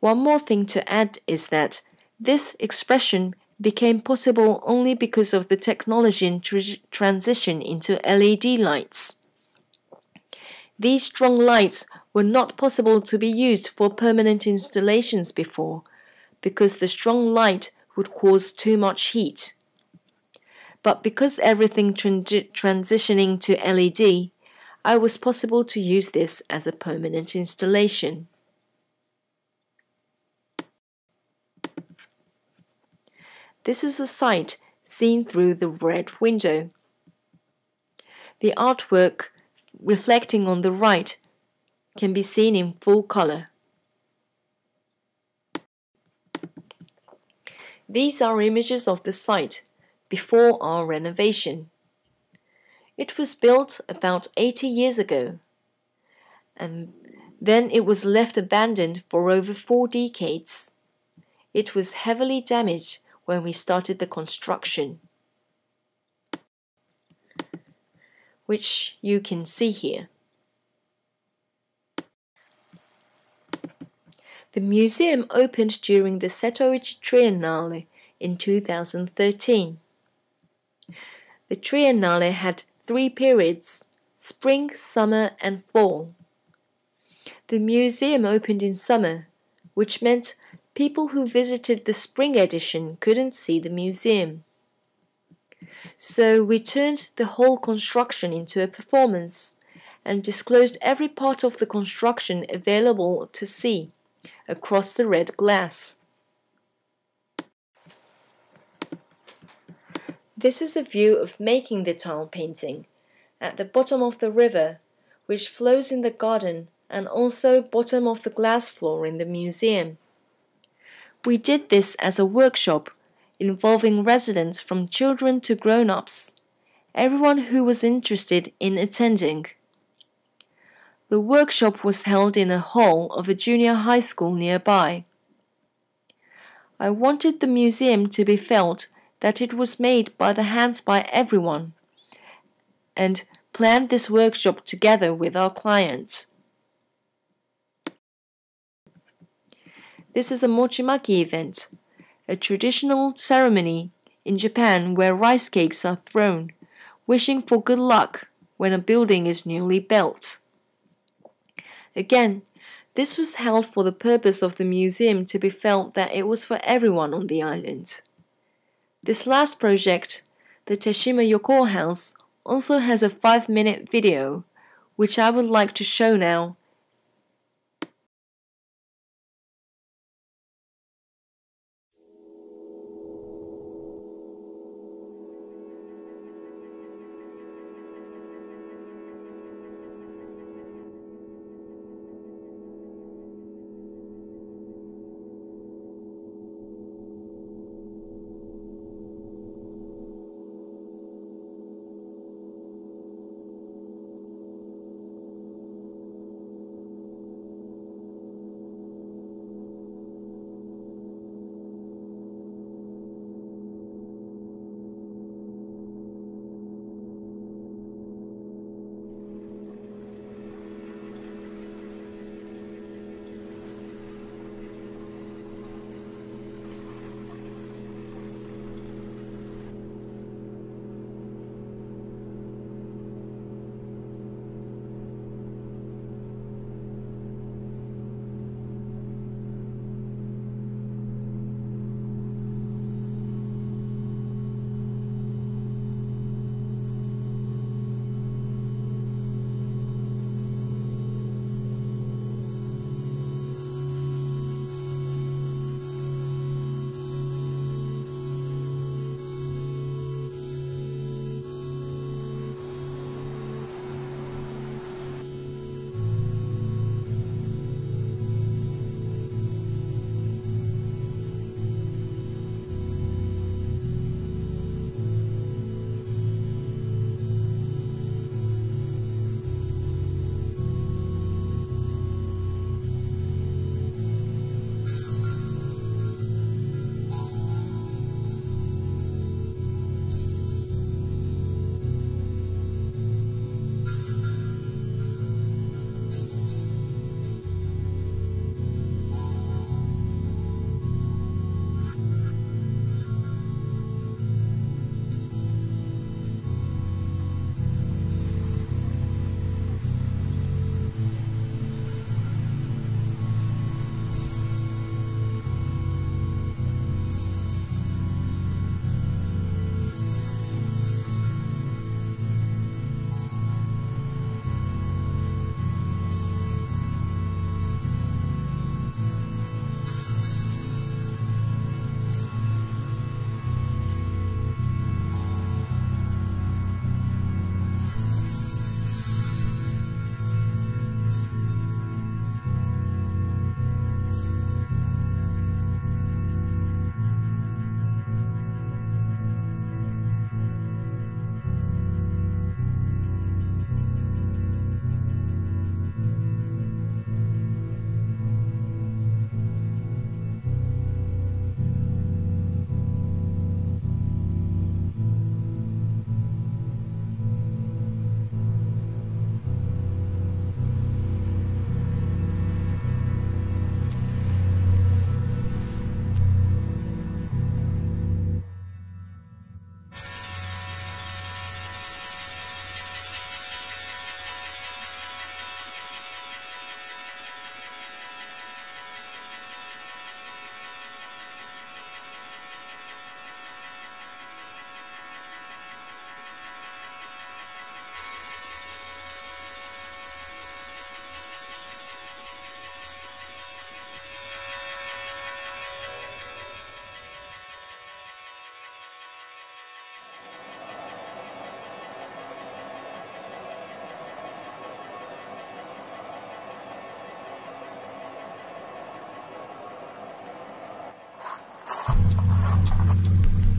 One more thing to add is that this expression became possible only because of the technology tr transition into LED lights. These strong lights were not possible to be used for permanent installations before because the strong light would cause too much heat. But because everything transitioning to LED, I was possible to use this as a permanent installation. This is a sight seen through the red window. The artwork reflecting on the right can be seen in full color. These are images of the site before our renovation. It was built about 80 years ago, and then it was left abandoned for over four decades. It was heavily damaged when we started the construction, which you can see here. The museum opened during the Setouchi Triennale in 2013. The Triennale had three periods spring, summer, and fall. The museum opened in summer, which meant people who visited the spring edition couldn't see the museum. So we turned the whole construction into a performance and disclosed every part of the construction available to see across the red glass. This is a view of making the tile painting at the bottom of the river which flows in the garden and also bottom of the glass floor in the museum. We did this as a workshop involving residents from children to grown ups, everyone who was interested in attending. The workshop was held in a hall of a junior high school nearby. I wanted the museum to be felt that it was made by the hands by everyone and planned this workshop together with our clients. This is a mochimaki event, a traditional ceremony in Japan where rice cakes are thrown, wishing for good luck when a building is newly built. Again, this was held for the purpose of the museum to be felt that it was for everyone on the island. This last project, the Teshima Yokoo House, also has a 5 minute video, which I would like to show now 何?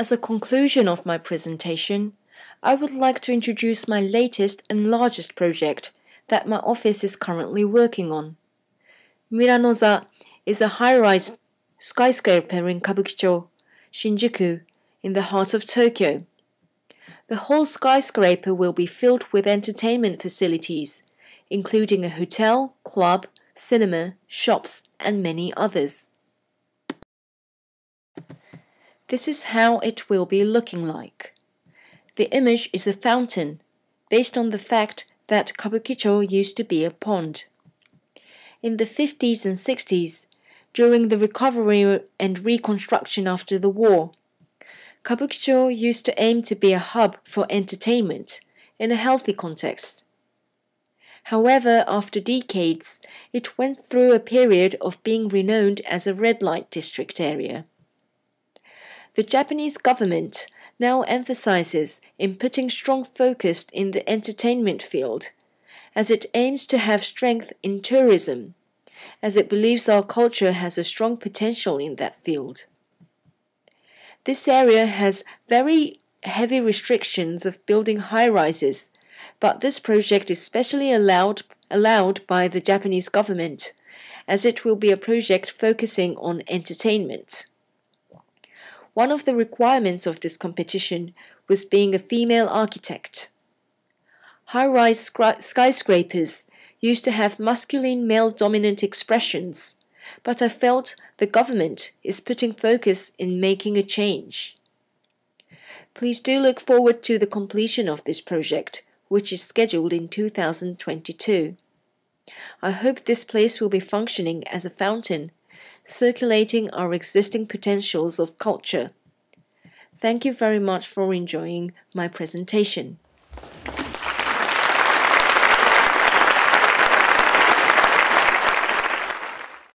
As a conclusion of my presentation, I would like to introduce my latest and largest project that my office is currently working on. Miranoza is a high-rise skyscraper in Kabukicho, Shinjuku, in the heart of Tokyo. The whole skyscraper will be filled with entertainment facilities, including a hotel, club, cinema, shops, and many others. This is how it will be looking like. The image is a fountain, based on the fact that Kabukicho used to be a pond. In the 50s and 60s, during the recovery and reconstruction after the war, Kabukicho used to aim to be a hub for entertainment in a healthy context. However, after decades, it went through a period of being renowned as a red light district area. The Japanese government now emphasizes in putting strong focus in the entertainment field, as it aims to have strength in tourism, as it believes our culture has a strong potential in that field. This area has very heavy restrictions of building high rises, but this project is specially allowed, allowed by the Japanese government, as it will be a project focusing on entertainment. One of the requirements of this competition was being a female architect. High rise skyscrapers used to have masculine male dominant expressions, but I felt the government is putting focus in making a change. Please do look forward to the completion of this project, which is scheduled in 2022. I hope this place will be functioning as a fountain circulating our existing potentials of culture. Thank you very much for enjoying my presentation.